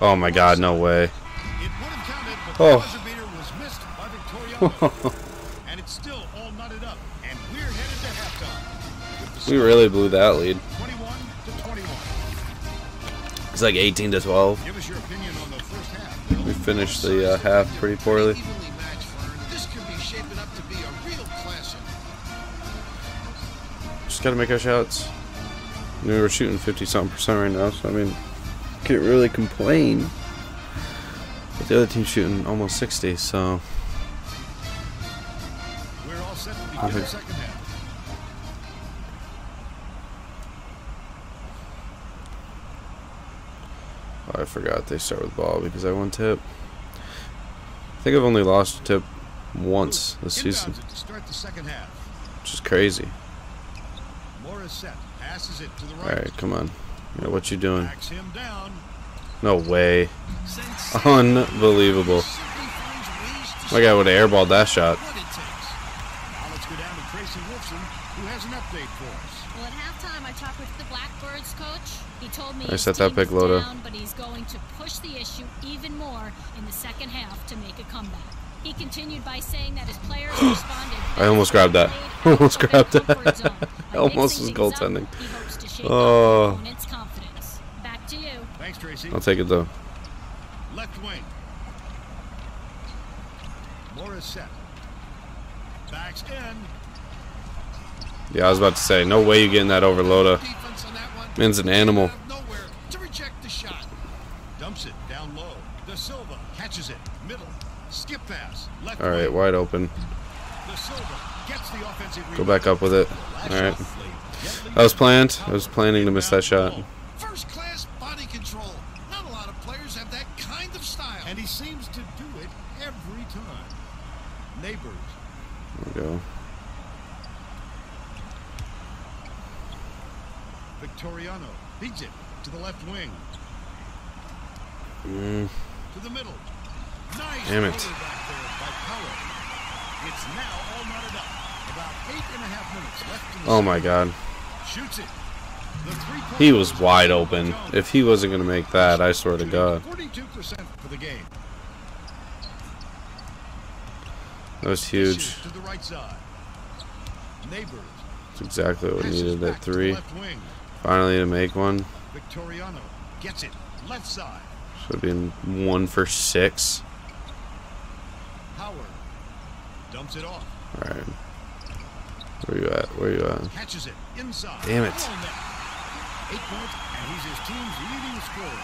Oh my god, no way. It would have counted, but Oh. the buzzer beater was missed by Victoriano. and it's still all knotted up. And we're headed to halftime. With the We really blew that lead. 21 to 21. It's like 18 to 12. Give us your opinion on the first half. Bill. We finished the uh, half pretty poorly. Evenly matched, Vern. This could be shaping up to be a real classic. Just gotta make our shots. I mean, we're shooting 50 something percent right now, so I mean, can't really complain. But the other team's shooting almost 60, so We're all set to begin the second half. oh, I forgot they start with ball because I won tip. I think I've only lost a tip once this season, Inbounds it to start the second half. which is crazy. Morissette. Passes it to the All right. right, come on. Yeah, what you doing? Backs him down. No way. Unbelievable. Simply finds ways to My guy would have airballed that shot. what it takes. Now let's go down to Tracy Wolfson, who has an update for us. Well, at halftime, I talked with the Blackbirds coach. He told me I set that team pick, is Lhota. down, but he's going to push the issue even more in the second half to make a comeback. He continued by saying that his players responded. I almost grabbed that. Played out Almost grabbed that. comfort zone. By Almost was goaltending. He hopes to shake Oh. up the opponent's confidence. Back to you. Thanks, Tracy. I'll take it though. Left wing. Morissette. Backs in. Yeah, I was about to say, no way you getting that over Lhota. Defense on that one. Man's an animal. Nowhere to reject the shot. Dumps it down low. Da Silva catches it. Middle. Skip pass. Left All right, wide open. Da Silva gets the offensive Go back up with it. All right. That was planned. I was planning to miss that shot. First class body control. Not a lot of players have that kind of style. And he seems to do it every time. Neighbors. There we go. Victoriano feeds it to the left wing. Mm, To the middle. Nice Damn it. It's now all knotted up. About eight and a half minutes left in the oh my. God. Shoots it. He was wide open. If he wasn't gonna make that, I swear to God, 42% for the game. that was huge. Dishes To the right side. Neighbors. That's exactly what we needed at three. Finally to make one. Victoriano gets it. Left side. Should have been one for six. Howard dumps it off. All right. Where you at? Where you at? Catches it inside. Damn it. Eight points, and he's his team's leading scorer.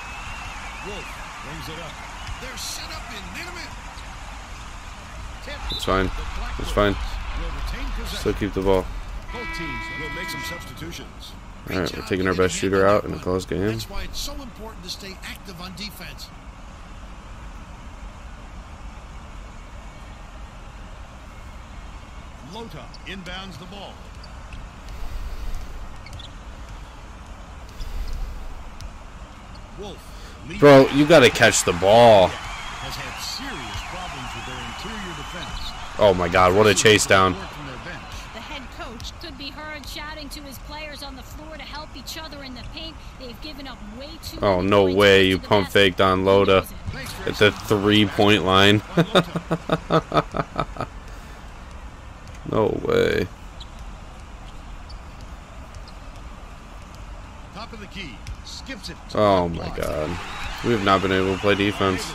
Wolf brings it up. They're set up in minute. It's fine. It's fine. Still keep the ball. Both teams will make some substitutions. All right, we're taking our best shooter out in a close game. That's why it's so important to stay active on defense. Lhota inbounds the ball. Wolf Bro, you gotta catch the ball. has had serious problems with their interior defense. Oh my God, what a chase down. Work from their bench. The head coach could be heard shouting to his players on the floor to help each other in the paint. They've given up way too Oh no way, you the pump basket. faked on He Lhota knows at the three point line. No way. Top of the key. Skips it. Oh my. God. We have not been able to play defense. A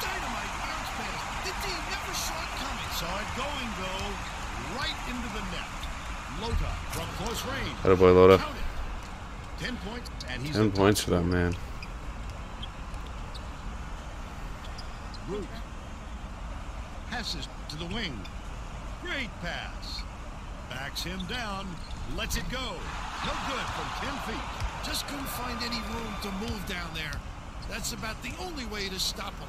dynamite bounce pass. The D never saw it coming. Saw it going, though. Right into the net. Lhota from close range. Attaboy Lhota. Ten points, and he's Ten points for that man. Root. Passes to the wing. Great pass. Backs him down. Lets it go. No good from 10 feet. Just couldn't find any room to move down there. That's about the only way to stop him.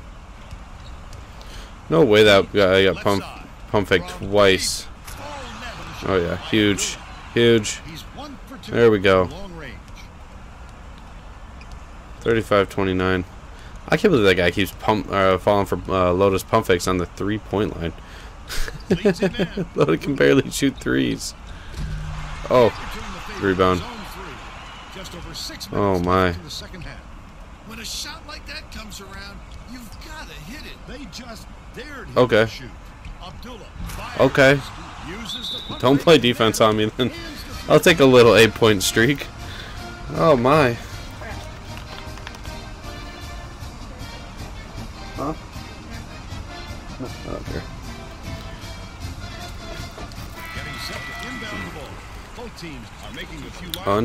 No way that guy got pump pump From twice. deep. Full net of the Oh yeah, huge, huge. He's one for two There we go. from Long range. 35-29. I can't believe that guy keeps pump uh, falling for uh, Lhota's pump fakes on the three point line. Lhota can barely shoot threes. Oh, Return the favor. Rebound. Zone three. Just over six Oh, my. left in the second half. When a shot like that comes around, you've got to hit it. They just dared Okay. to shoot. Abdullah. Okay. Uses the pump don't play defense on me then. I'll take a little eight point streak. Oh my.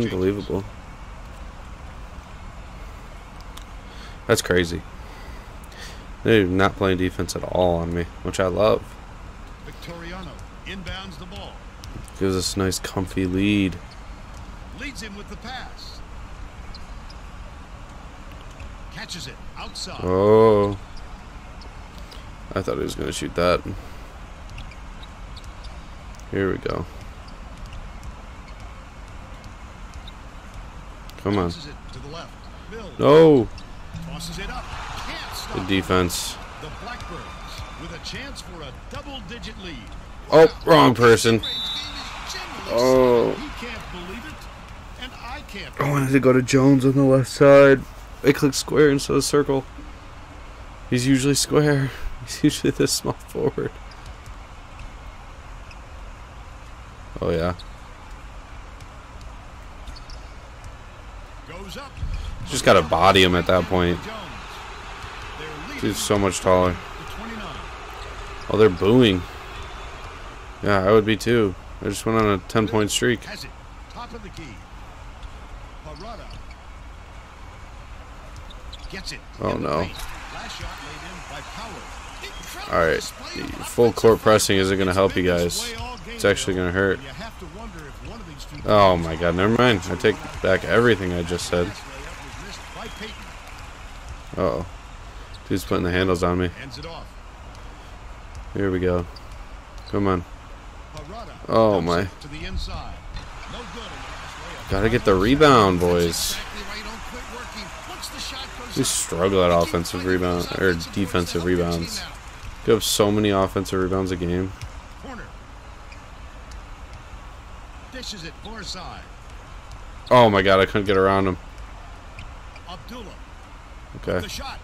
Unbelievable. That's crazy. They're not playing defense at all on me, which I love. Victoriano inbounds the ball. Gives us a nice comfy lead. Leads him with the pass. Catches it outside. Oh. I thought he was going to shoot that. Here we go. Come on. Tosses it to the left. Mills No. tosses it up. Can't stop Good it. defense. The Blackbirds with a chance for a double-digit lead. Oh, wrong person. Braves game is generally Oh. can't believe it, and I can't. I wanted to go to Jones on the left side. I clicked square instead of circle. He's usually square. He's usually this small forward. Oh yeah. Goes up. Just gotta body him at that point. Dude's so much taller. Oh, they're booing. Yeah, I would be too. I just went on a 10 point streak. Top of the key. Parada. Gets it. Oh, no. paint. Last shot laid in by Power. Incredible Alright, display of the full court pressing isn't gonna help you guys. way all game, It's actually gonna hurt. and you have to wonder if one of these two Oh my god, never mind. I take back everything I just said. Last layup was missed by Peyton. Uh oh. Dude's putting the handles on me. Hands it off. Here we go. Come on. Oh, my. it To the inside. No good in the last layup. Gotta get the rebound, boys. Exactly right. Don't quit working. Once the shot goes We struggle at offensive rebound or offensive boards to defensive help your team rebounds. We have so many offensive rebounds a game. Corner. Dishes it far side. Oh my god, I couldn't get around him. Okay. The shot.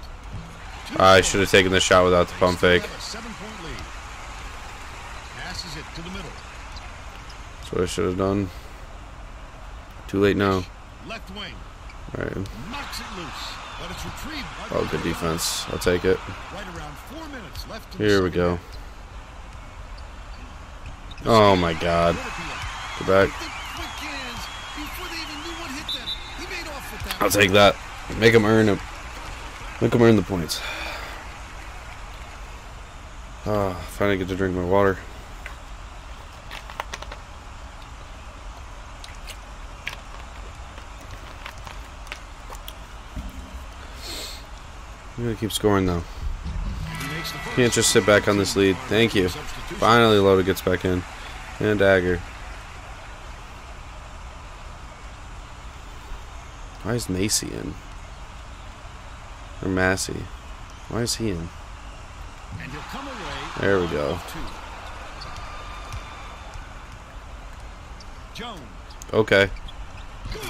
Two I should have taken the shot without the pump fake. have a seven-point lead. Passes it to the middle. That's what I should have done. Too late now. Alright. Knocks it loose. But it's retrieved. by Oh, good defense. I'll take it. Right around four minutes left. in the Here we go. Oh my god. Go back. The quick hands before they even knew what hit them. He made off with that. I'll take that. Make him earn it. Make him earn the points. Ah, finally get to drink my water. I'm gonna keep scoring though. Can't just sit back on this lead. Thank you. Finally, Lhota gets back in. And Dagger. Why is Macy in? Or Massey? Why is he in? And he'll come away. There we go. Jones. Okay.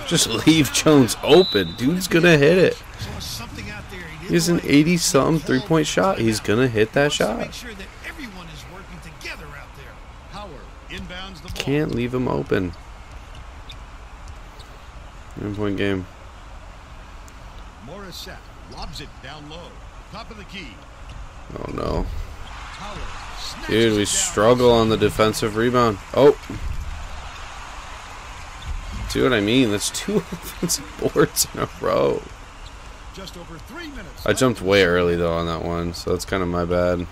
Just leave Jones open. Dude's gonna hit it. Saw something out there he didn't He's an 80 something three point shot. He's gonna hit that Wants to Make shot. sure that everyone is working together out there. Power inbounds the ball. Can't leave him open. Nine point game. Morissette lobs it down low. Top of the key. Oh no. Dude, we struggle on the defensive rebound. Oh. See what I mean? That's two offensive boards in a row. Just over three minutes. I jumped way early though on that one, so that's kind of my bad.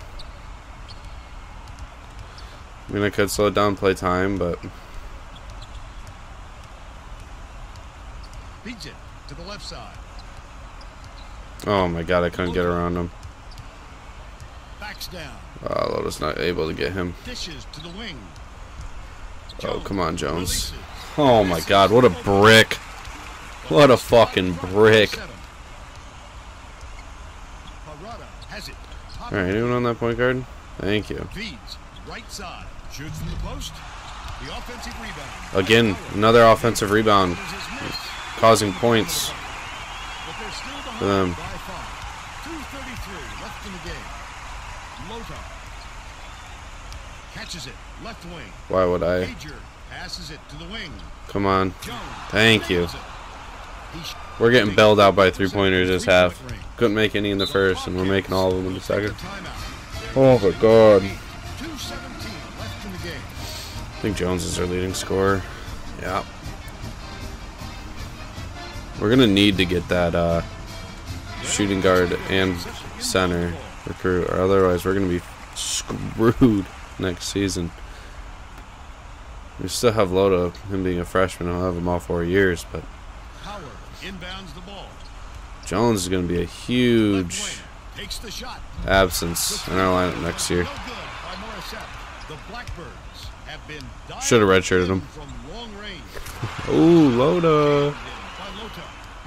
I mean, I could slow down, play time, but Beats it to the left side. Oh my god, I couldn't get around him. Backs down. Oh, Lhota's not able to get him. Dishes to the wing. Oh, come on, Jones. Oh my god, what a brick. What a fucking brick. Parada has it. Top Alright, anyone on that point guard? Thank you. Right side. Shoots from the post. The offensive rebound. Again, another offensive rebound, Is his miss. causing points. But they're still behind For them. by five. 2.33 left in the game. Lhota. Catches it. Left wing. Why would I? Major passes it to the wing. Come on. Thank you. nails it. He sh- We're getting bailed out by three pointers this half. Couldn't make any in the first, and we're making all of them in the second. Oh my god. 217 left in the game. I think Jones is our leading scorer. Yeah. We're gonna need to get that uh, shooting guard and center recruit, or otherwise we're gonna be screwed next season. We still have Lhota, him being a freshman. I'll have him all four years, but Howard inbounds the ball. Jones is gonna be a huge wing takes the shot. absence in our lineup next year. No good by Morissette. The Blackbirds have been dialed Shoulda redshirted him. From long range. Ooh, Lhota. By Lhota.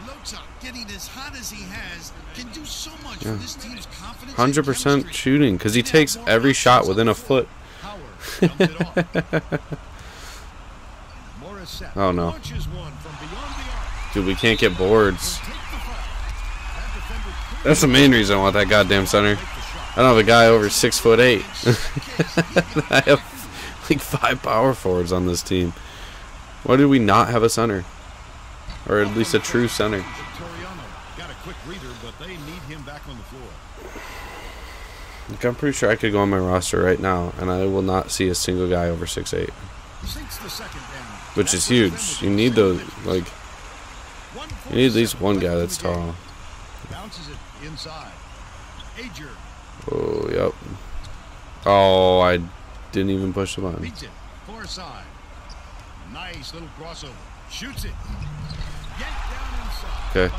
Lhota, getting as hot as he has, can do so much for this team's confidence. and Hundred percent shooting because he takes every shot within a foot. Oh, no. launches one from beyond the arc. Dude, we can't get boards. Take the foul. That defender clears That's the main reason I want that goddamn center. I don't have a guy over six foot eight. I have like five power forwards on this team. Why do we not have a center? Or at least a true center. Got a quick reader, but they need him back on the floor. Like, I'm pretty sure I could go on my roster right now and I will not see a single guy over six eight, Sinks the second and which is huge. You need those like you need at least one guy that's tall. Bounces it inside. Ager Oh, yep. Oh, I didn't even push the button. beats it. Far side. Nice little crossover. Shoots it. Yanked down inside Okay.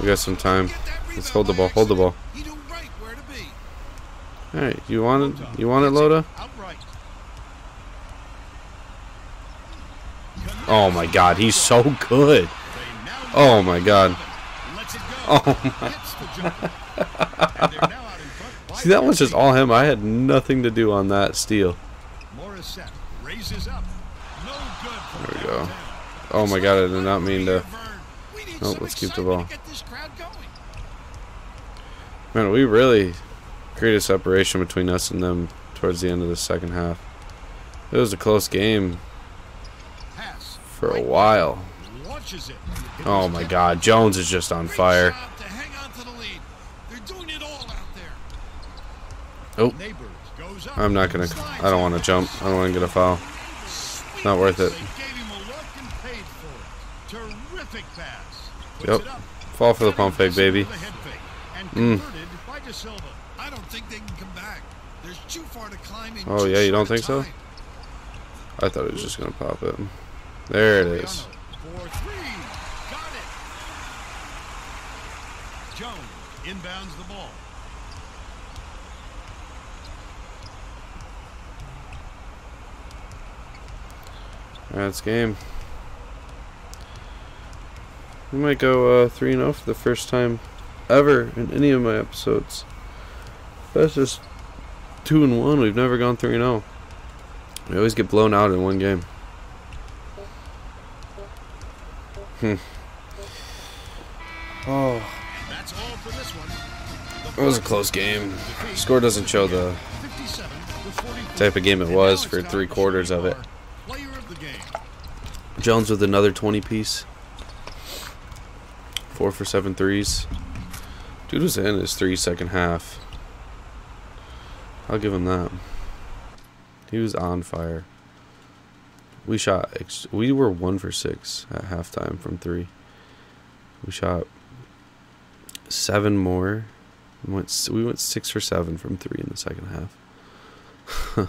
We got some time. Let's hold the ball. Hold the ball. accident. He knew right where to be. All right, you wanted you wanted Lhota? Outright. Oh my God, he's so good. Oh my God. it. Oh my. See, that was just all him. I had nothing to do on that steal. There we go. Oh my God, I did not mean to. Nope, let's keep the ball. Man, we really created separation between us and them towards the end of the second half. It was a close game for a while. Launches it. It Oh my. God, Jones is just on fire. job to hang on to the lead. They're doing it all out there. Oh, Neighbors goes up. I'm not gonna. I don't want to jump. I don't want to get a foul. Not worth it. They gave him a look and paid for it. Terrific pass. Puts Yep. Fall for the pump fake, baby. The head fake. And Mm. converted by De Silva. I don't think they can come back. There's too far to climb in. Oh, yeah, you don't think so? I thought it was just gonna pop it. There it is. Jones inbounds the ball. That's game. We might go uh, 3 0 for the first time ever in any of my episodes. That's just 2 and 1. We've never gone 3 and 0. We always get blown out in one game. Hmm. Oh, one. It was a close game. Score doesn't show the 57 to 44. type of game it was for three quarters of it. Jones with another 20 piece. Four for seven threes. Dude was in his three second half. I'll give him that. He was on fire. We shot. We were one for six at halftime from three. We shot seven more. We went. We went six for seven from three in the second half.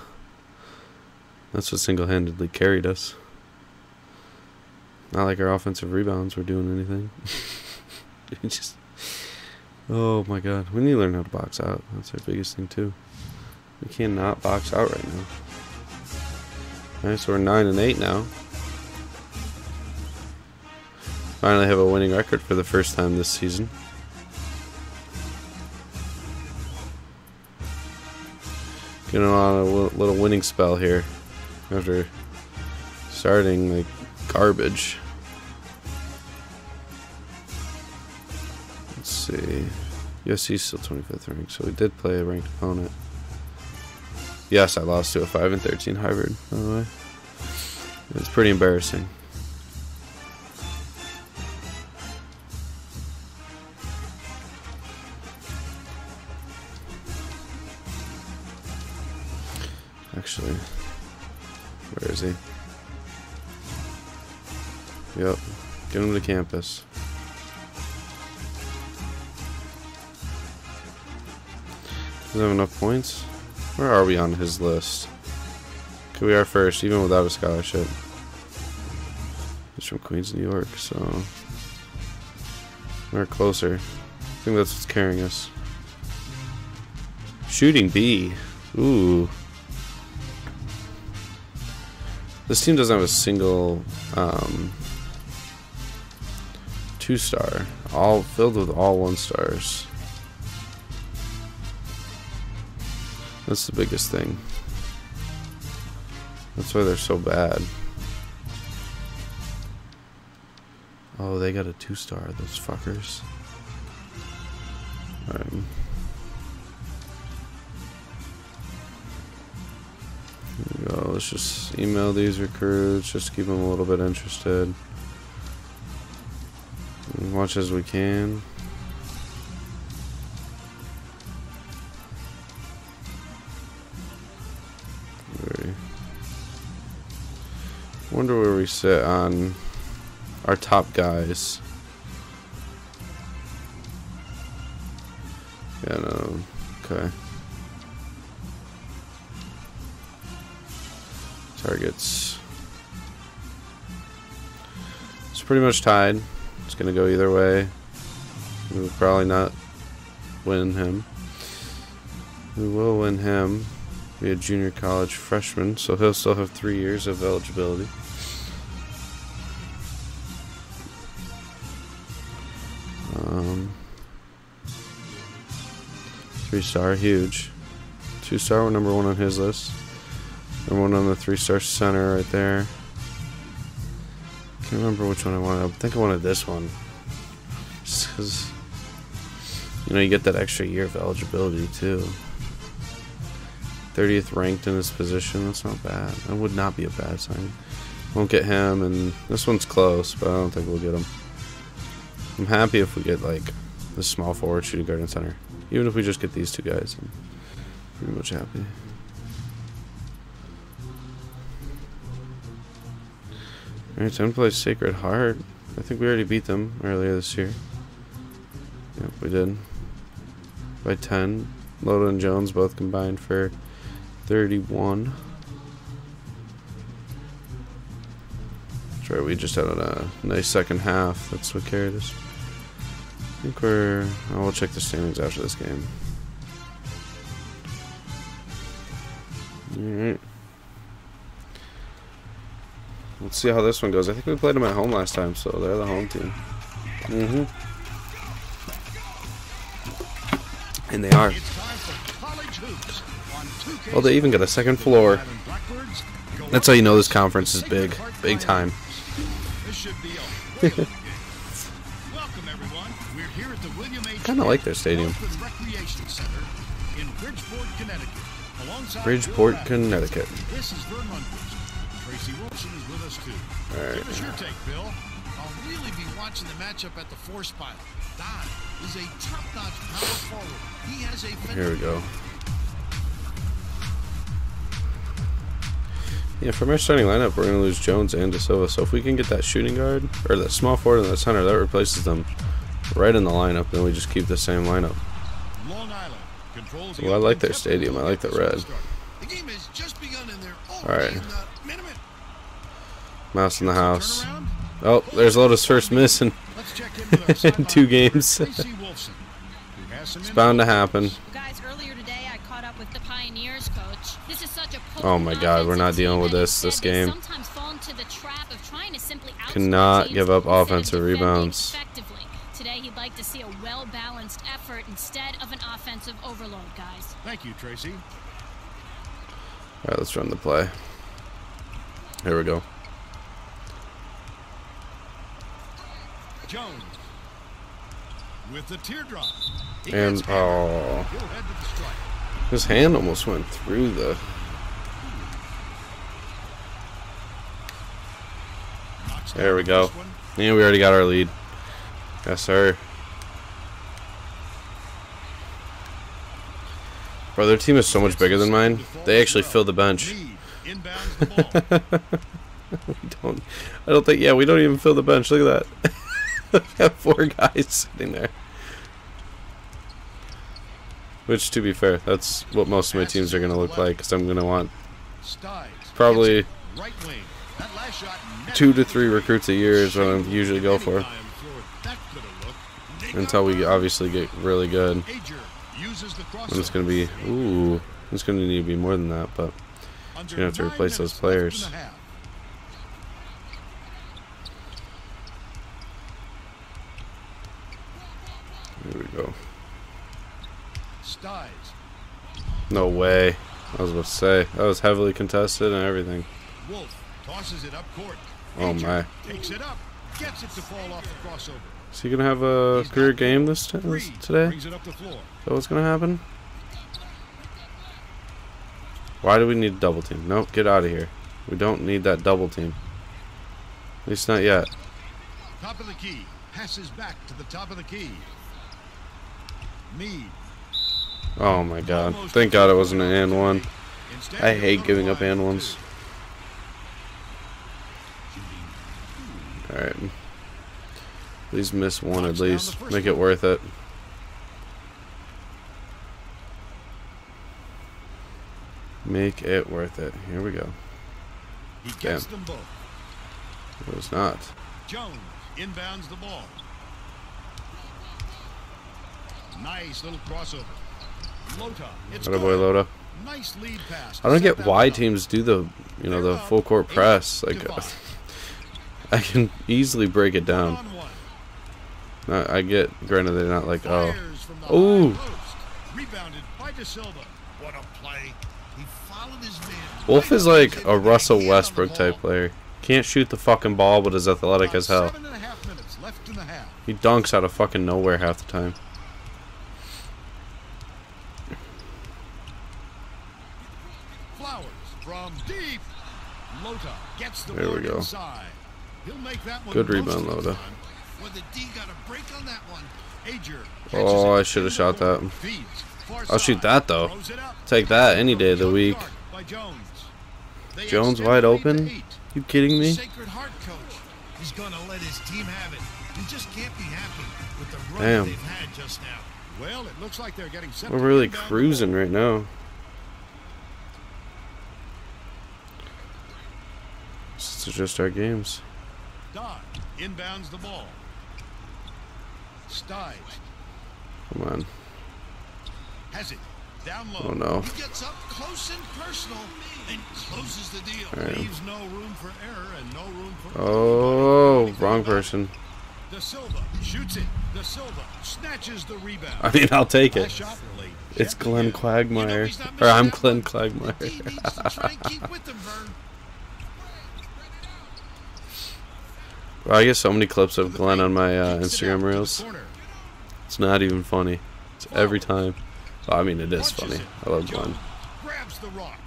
That's what single handedly carried us. Not like our offensive rebounds were doing anything. just. Oh my god. We need to learn how to box out. That's our biggest thing, too. We cannot box out right now. Alright, so we're 9 and 8 now. Finally have a winning record for the first time this season. Getting on a little winning spell here after starting like garbage. Let's see. USC's still 25th ranked, so we did play a ranked opponent. Yes, I lost to a 5 and 13 hybrid. by the way. it's pretty embarrassing. Actually, where is he? Yep, get him to campus. Does he have enough points? Where are we on his list? Okay, we are first, even without a scholarship. He's from Queens, New York, so we're closer. I think that's what's carrying us. Shooting B. Ooh. This team doesn't have a single um, two star. All filled with all one stars. That's the biggest thing. That's why they're so bad. Oh, they got a two star, those fuckers. Alright. Go. Let's just email these recruits, just keep them a little bit interested. As much as we can. Wonder where we sit on our top guys. Yeah, no. Okay. Targets. It's pretty much tied. It's gonna go either way. We'll probably not win him. We will win him. Be a junior college freshman, so he'll still have three years of eligibility. Three star, huge. Two star, number one on his list. Number one on the three star center right there. Can't remember which one I wanted. I think I wanted this one. Just because, you know, you get that extra year of eligibility too. 30th ranked in his position, that's not bad. That would not be a bad sign. Won't get him, and this one's close, but I don't think we'll get him. I'm happy if we get like the small forward, shooting guard, and center. Even if we just get these two guys, I'm pretty much happy. Alright, time to play Sacred Heart. I think we already beat them earlier this year. Yep, we did. By 10. Lhota and Jones both combined for 31. That's right, we just had a nice second half. That's what carried us. I think we're. Oh, we'll check the standings after this game. Alright. Let's see how this one goes. I think we played them at home last time, so they're the home team. Mm-hmm. And they are. It's time for college hoops on 2K. Well, they even got a second floor. That's how you know this conference is big. Big time. H. Kinda like their stadium. Recreation Center in Bridgeport, Connecticut. Bridgeport, Connecticut. This is Verne Lundquist. Tracy Wolfson is with us too. Alright. Give us your take, Bill. I'll really be watching the matchup at the four spot. Don is a top-notch power forward. He has a Here we go. Yeah, from our starting lineup, we're going to lose Jones and De Silva. So if we can get that shooting guard, or that small forward and that center, that replaces them right in the lineup. Then we just keep the same lineup. Long Island controls the Well, I like their stadium. I like the red. The game has just begun in there. All right. In. Mouse in the house. Oh, there's Lhota's first miss in Let's in with our sideline two games. Tracy Wolfson, who has some it's bound to happen. Guys, earlier today I caught up with the Pioneers coach. This is such a Oh my God, we're not dealing with this this game. sometimes fall into the trap of trying to simply outscore Cannot give up instead of offensive rebounds. effectively. Today he'd like to see a well-balanced effort instead of an offensive overload, guys. Thank you, Tracy. All right, let's run the play. Here we go. Jones with the teardrop. He And oh, He'll head to the strike. his hand almost went through the. There we go. this. Yeah, we already got our lead. Yes, sir. Bro, their team is so much bigger than mine. They actually fill the bench. Meade inbounds the ball. we don't. I don't think. Yeah, we don't even fill the bench. Look at that. we have four guys sitting there. Which, to be fair, that's what most of my teams are going to look like. Because I'm going to want Probably hits it right wing. That last shot net two to three recruits a year is what I usually go for. Anytime for that could have looked. Until we obviously get really good. Ager uses the And it's going to be. Ooh. It's going to need to be more than that. But you're gonna have to replace those minutes left in players. the half. here we go. No way. I was about to say. That was heavily contested and everything. Wolf tosses it up court. Oh, my. Takes it up. Gets it to fall off the crossover. Is he going to have a career game this, today? Brings it up the floor. Is that what's gonna happen? Why do we need a double team? Nope, get out of here. We don't need that double team. At least not yet. Top of the key. Passes back to the top of the key. Meade. Oh my god. Thank god it wasn't an and one. I hate giving up and ones. Alright. Please miss one at Knocks down the least. Make it worth it. Make it worth it. Here we go. He gets Damn. them both. It was not. Jones inbounds the ball. Nice little crossover. Lhota. It's Atta boy. Lhota. Nice lead pass. I don't get why teams do the, you know, the full court press. Like, I can easily break it down. One. I get, granted, they're not like, oh, Ooh. Rebounded by De Silva. What a play. He followed his man. Wolf is like a Russell hand on the Westbrook type player. Can't shoot the fucking ball, but is athletic as hell. Seven and a half minutes left in the half. He dunks out of fucking nowhere half the time. Flowers from deep. Lhota gets the There we go. inside. He'll make that Good rebound, of Oh, I should have shot that. I'll shoot that, though. Take that any day of the week. Jones. Wide open? You kidding me? Damn. We're really cruising right now. This is just our games. Inbounds the ball. Come on. has it down low. Oh no. He gets up close and personal and closes the deal. Leaves no room for error and no room for Oh, wrong person. De Silva shoots it. De Silva snatches the rebound. I mean, I'll take it. It's Glenn again. You know Quagmire. Or I'm Glenn. Quagmire. The D needs to try and keep with him, Vern. I get so many clips of Glenn on my uh, Instagram out to the reels. It's not even funny. It's every time. Well, I mean, it is funny. I love Glenn. Grabs the rock.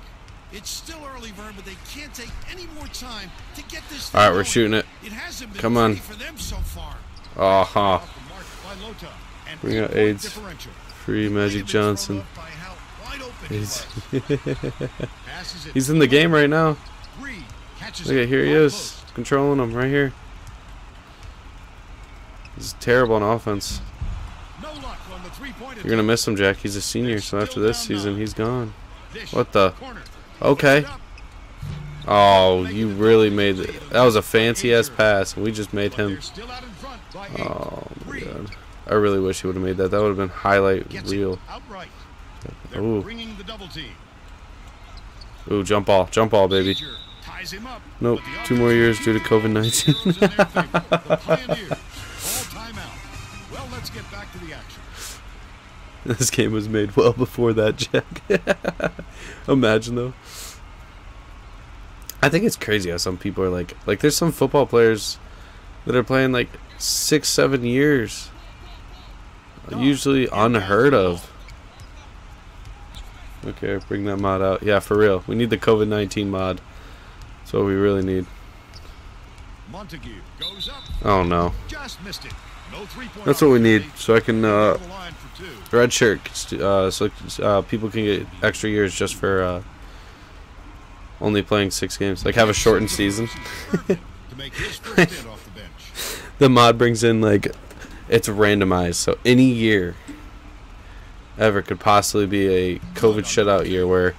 It's still early, Vern, but they can't take any more time to get this. All right, we're shooting it. It Come on. for them so far. Uh huh. Off the mark by Lhota. And Bring out AIDS. Free Magic have been thrown Johnson. off by how wide open he He's was. Passes it he's in the game right now. Reed catches Look at here he is, controlling him right here. He's terrible on offense. You're gonna miss him, Jack. He's a senior, so after this season, he's gone. What the? Okay. Oh, you really made it. That was a fancy ass pass, and we just made him. Oh my god. I really wish he would have made that. That would have been highlight reel. Ooh. Ooh, jump ball, jump ball, baby. Nope, two more years due to COVID-19. let's get back to the action. This game was made well before that, Jack. Imagine though. I think it's crazy how some people are like, like there's some football players that are playing like six, seven years. Usually unheard of. Okay, bring that mod out. Yeah, for real. We need the COVID 19 mod. That's what we really need. Montague goes up, Oh no. just missed it. That's what we need, so I can uh, red shirt, uh, so uh, people can get extra years just for uh, only playing six games. Like have a shortened season. The mod brings in like it's randomized, so any year ever could possibly be a COVID shutout year where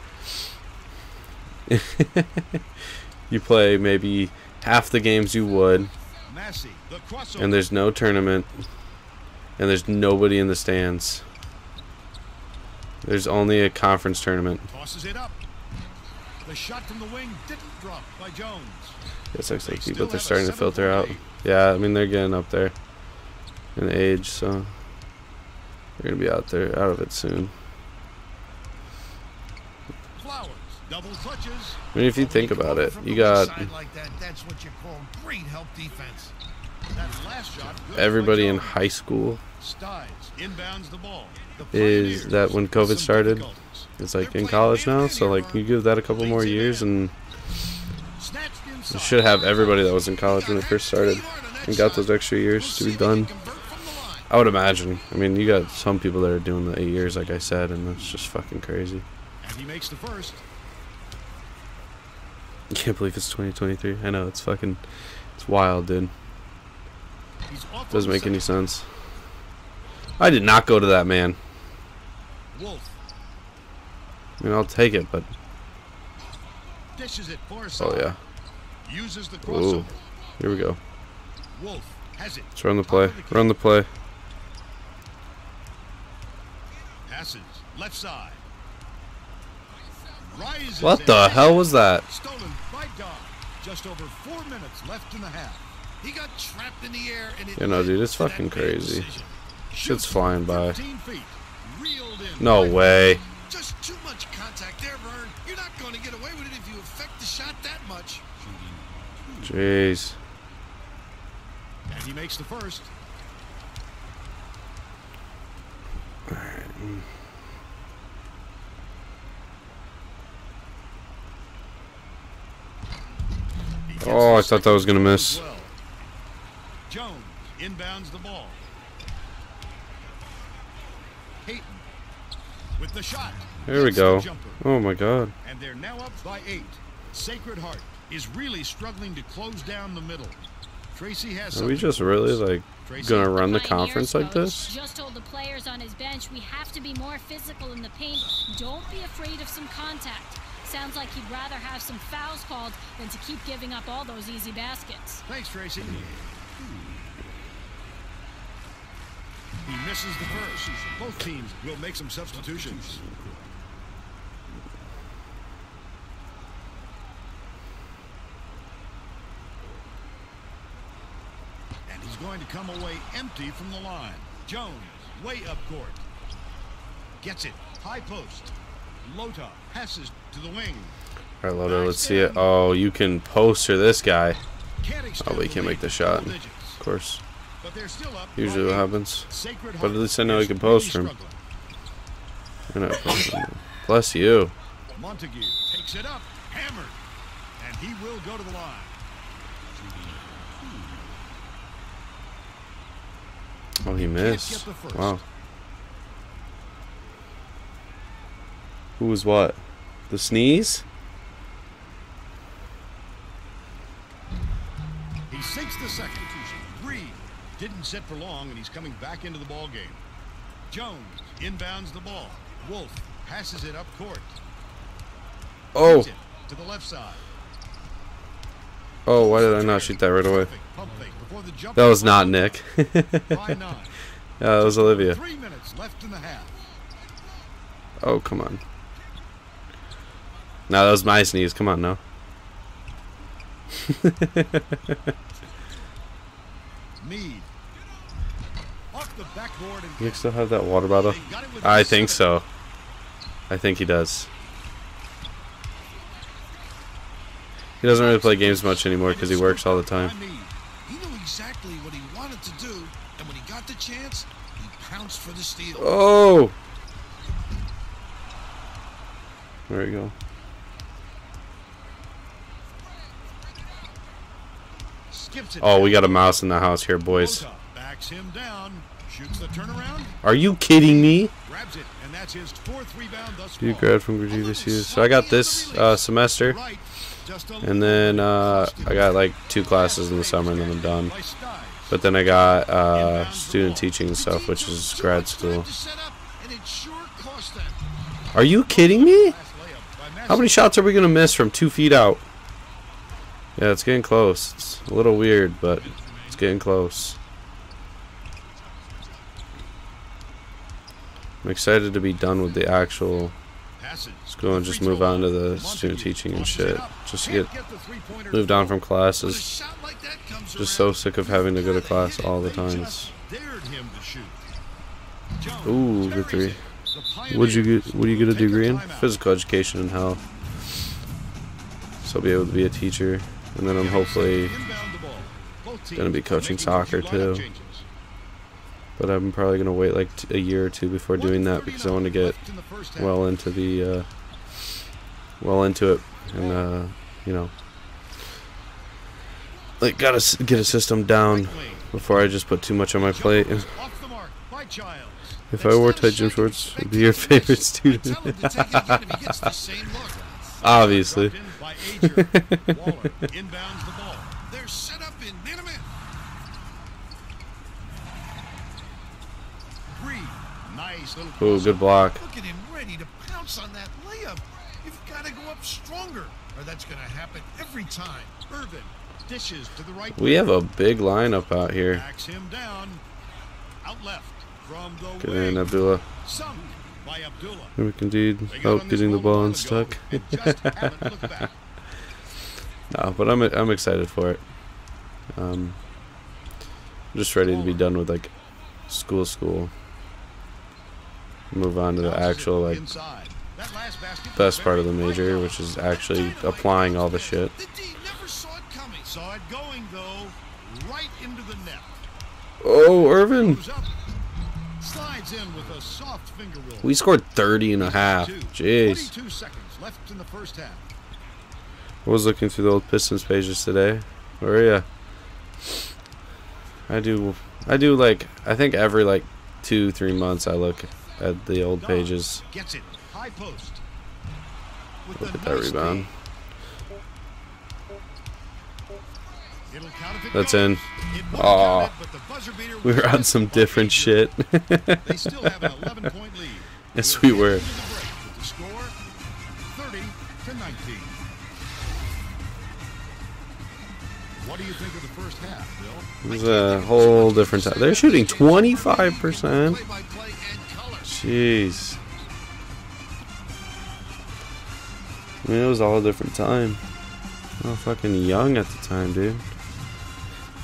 you play maybe half the games you would. And there's no tournament, and there's nobody in the stands. There's only a conference tournament. tosses it up. The shot from the wing didn't drop by Jones. They XLT, but they're starting to filter out. Yeah, I mean they're getting up there in age, so they're gonna be out there out of it soon. Flowers, double clutches. I mean, if you think about it, you got like that. That's what you call great help defense. Everybody in high school is that when COVID started, it's like in college now. So like you give that a couple more years, and you should have everybody that was in college when it first started and got those extra years to be done. I would imagine. I mean, you got some people that are doing the eight years, like I said, and that's just fucking crazy. And he makes the first. I can't believe it's 2023. I know it's fucking, it's wild, dude. He's off on Doesn't make any sense. I did not go to that man. Wolf I mean, I'll take it, but dishes it far oh yeah. Uses the Ooh, here we go. Wolf has it. Let's run the play. Run the play. Passes left side. Rises What the hell was that? Stolen by Dodd. Just over four minutes left in the half. He got trapped in the air and it no, led dude, it's fucking crazy. Shit's flying by. No way. Just too much contact there, Vern. You're not going to get away with it if you affect the shot that much. Jeez. And he makes the first. Oh, I thought that was gonna miss. As inbounds the ball. Peyton with the shot. There we go. Oh my god. And they're now up by eight. Sacred Heart is really struggling to close down the middle. Tracy has Are we just really like Tracy? gonna run the Pioneers conference like this? Just told the players on his bench we have to be more physical in the paint. Don't be afraid of some contact. Sounds like he'd rather have some fouls called than to keep giving up all those easy baskets. Thanks, Tracy. He misses the first. Both teams will make some substitutions. And he's going to come away empty from the line. Jones, way up court. Gets it. High post. Lhota passes to the wing. Alright, Lhota, let's see it. Oh, you can poster this guy. Can't Oh, but he can't make the shot. Of course. But they're still up Usually what happens. But at least I know he can post him. I know. Bless you. Montague takes it up, hammered, and he will go to the line. Oh, he missed. Wow. Who was what? The sneeze? He sinks the second. Reed didn't sit for long, and he's coming back into the ball game. Jones inbounds the ball. Wolf passes it up court. Oh, to the left side. oh, why did I not shoot that right away? Perfect pump fake before the jump That was not Nick. yeah, that was Olivia. Three minutes left in the half. Oh, come on. Now that was my sneeze. Come on, now. Meade off the backboard and Nick still have that water bottle? They got it with I think so. I think he does. He doesn't really play games much anymore because he works all the time. He knew exactly what he wanted to do, and when he got the chance, he pounced for the steal. Oh! There we go. Oh, we got a mouse in the house here, boys. Backs him down, shoots the turnaround, Are you kidding me? grabs it, and that's his fourth rebound thus You grad from Grajitas Hughes. So I got this uh, semester, Right, just a and then uh, I got like two classes in the summer, and then I'm done. But then I got uh, student teaching stuff, which is grad school. To set up, and it sure cost them. Are you kidding me? Last layup by How many shots are we gonna miss from two feet out? Yeah, it's getting close. It's a little weird, but it's getting close. I'm excited to be done with the actual school and just move on to the student teaching and shit. Just to get moved on from classes. shot like that comes Just so sick of having to go to class all the They time. just dared him to shoot. Jones Ooh, good three. What'd you get? What do you get a degree in? Physical education and health. So I'll be able to be a teacher, and then I'm hopefully Inbound the ball. Both teams gonna be coaching making a few soccer, too. But I'm probably gonna wait like a year or two before doing that because I want to get Left in the first half. well into the uh, well into it, and uh, you know, like gotta s- get a system down before I just put too much on my plate. Jones off the mark by Childs. If I wore tight gym shorts, I'd be your favorite student. Tell Ooh, good block. Look at him ready to pounce on that layup. You've got to go up stronger, or that's going to happen every time. Irvin dishes to the right. We have a big lineup out here. Backs him down. Out left from the Get in, Abdullah. Sunk by Abdullah. We can indeed They help getting the ball unstuck. and just haven't looked back. No, but I'm I'm excited for it. Um, I'm just ready to be done with like school, school. Move on to the actual like inside. That last basket was best part of the major, which is actually applying all the shit. The D never saw it coming. Saw it going though, right into the net. Oh, Irvin! Goes up, slides in with a soft finger roll. We scored 30 and a half. 22. Jeez. 42 seconds left in the first half. I was looking through the old Pistons pages today. Where are ya? I do. I do like. I think every like two, three months I look at the old pages. Gets it. High post. With Look at that rebound. feed. It'll count if it That's in. It won't Aw. count it, but the buzzer beater We were on some different shit. They still have an 11 point lead. yes, we were. Into the break with the score 30 to 19. What do you think of the first half, Bill? It was a whole different time. They're shooting 25%. Play-by-play and color. Jeez. I mean, it was all a different time. I was fucking young at the time, dude.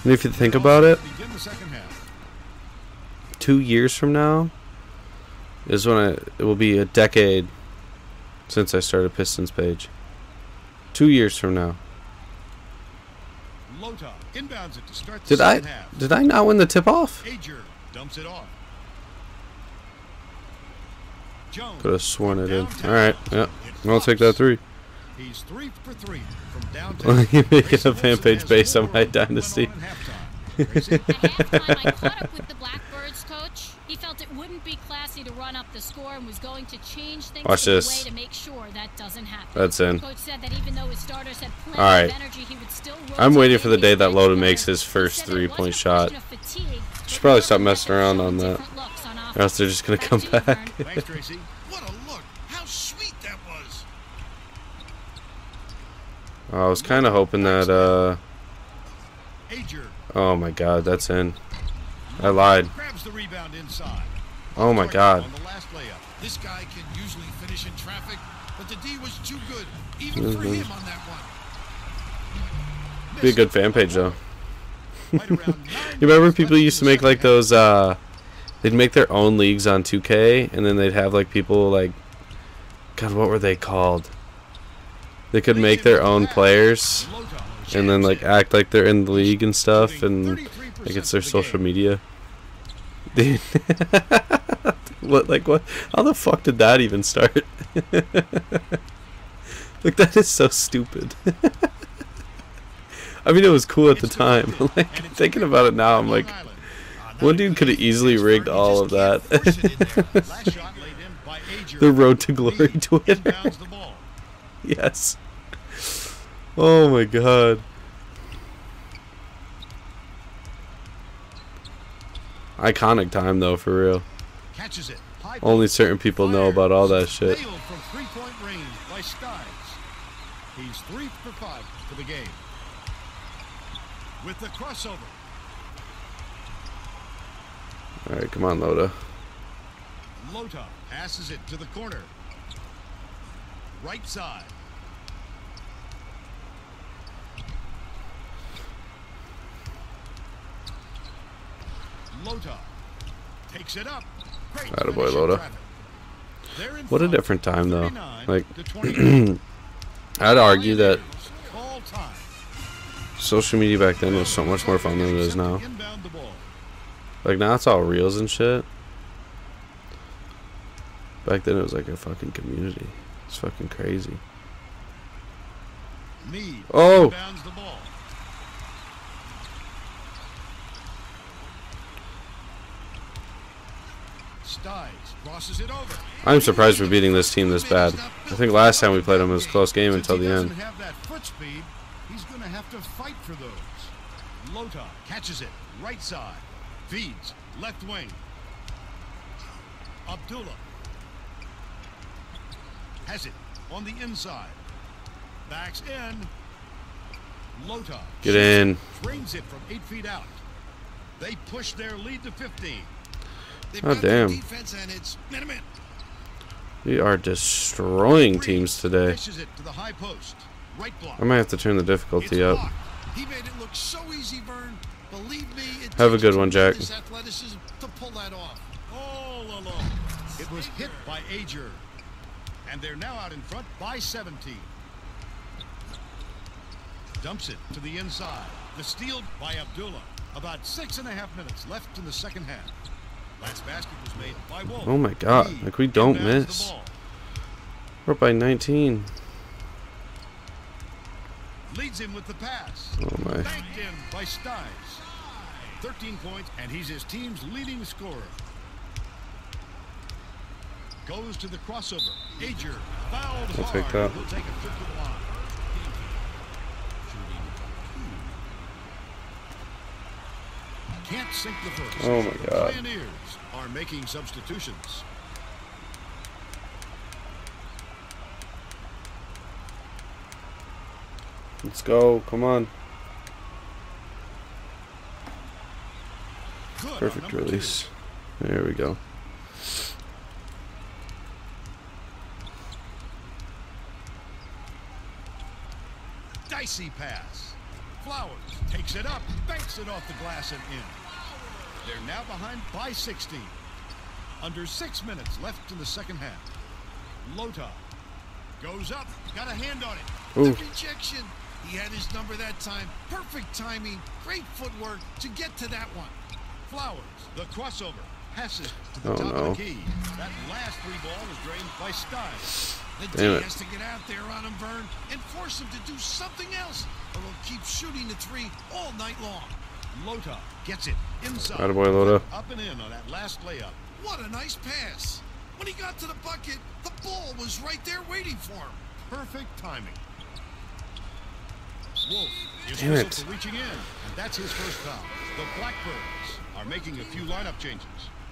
And if you think about it, Begin the second half. two years from now is when I, it will be a decade since I started Pistons page. Two years from now. Lhota inbounds it to start the Did I half. did I not win the tip off? Ager dumps it off. Jones. Could have sworn I did. downtown. All right, yeah, It I'll take that three. He's three for three from downtown. You make it a fan page has based on my of what went on dynasty. at halftime. Grayson, At halftime, I caught up with the Blackbirds coach. He felt it wouldn't be classy to run up the score and was going to change things Watch this. way to make sure that doesn't happen. That's in. Coach said that even though his starters had plenty All right. of energy, he would still I'm waiting for the day that bench Lhota makes his first three-point shot. question of fatigue, but Should probably stop messing around on were that. Different looks on Or else they're just gonna come Back to you, back. Vern. Thanks, Tracy. What a look. How sweet that was. I was kind of hoping that. uh Oh my God, that's in. I lied. grabs the rebound inside. Oh my God. On the last layup. This guy can usually finish in traffic, but the D was too good, even for Mhm. him on that one. Be a good fan page though. Right around nine You remember people used to make like those uh they'd make their own leagues on 2K and then they'd have like people like God, what were they called? They could make their own players and then like act like they're in the league and stuff and like it's their social media. What like what how the fuck did that even start? like that is so stupid. I mean, it was cool at the time. like thinking about it now, I'm like, one dude could have easily rigged all of that. the road to glory Twitter. yes. Oh my god. Iconic time though, for real. Catches it. High Only certain people know about all that shit. Nailed from three-point range by Skies. He's three for five for the game. With the crossover. Alright, come on, Lhota. Lhota passes it to the corner. Right side. Lhota takes it up. Great Attaboy, Lhota. traffic. They're in What a different time, though. Like, I'd argue that social media back then was so much more fun than it is now. Inbound the ball. Like, now it's all reels and shit. Back then it was like a fucking community. It's fucking crazy. Meade Oh. the ball. Stiles crosses it over. I'm surprised we're beating this team this bad. I think last time we played them it was a close game until the end. have that foot speed, he's going to have to fight for those. Lota catches it, right side, feeds, left wing. Abdullah has it on the inside. Backs in. Lhota Get in. drains it from eight feet out. They push their lead to 15. They've Oh, damn. defense and it's minute We are destroying teams today. It to the high post. Right block. I might have to turn the difficulty up. He made it look so easy, Vern. Believe me, it Have a good one, Jack. to pull that off. all alone. It was hit by Ager. And they're now out in front by 17. Dumps it to the inside. The steal by Abdullah. About six and a half minutes left in the second half. Last basket was made by Wolf. Oh my God, like we don't miss. We're up by 19. Leads him with the pass. Oh my. Banked in by Stiles. 13 points, and he's his team's leading scorer. Goes to the crossover. Ager fouled I'll take that. He'll take a 50 line. Can't sink the first. Oh my god. The God. Pioneers are making substitutions. Let's go. Come on. Good on Perfect release. There we go. Dicey pass. Flowers takes it up, banks it off the glass and in. They're now behind by 16. Under six minutes left in the second half. Lhota goes up, got a hand on it. Ooh. The rejection. He had his number that time. Perfect timing. Great footwork to get to that one. Flowers, the crossover, passes to the Oh, top no. of the key. That last three ball was drained by Stiles. The Damn D it. has to get out there on him, Vern, and force him to do something else, or he'll keep shooting the three all night long. Lhota gets it inside. Attaboy, Lhota. Up and in on that last layup. What a nice pass. When he got to the bucket, the ball was right there waiting for him. Perfect timing. Wolf is Damn it. reaching in, and that's his first foul. The Blackbirds are making a few lineup changes.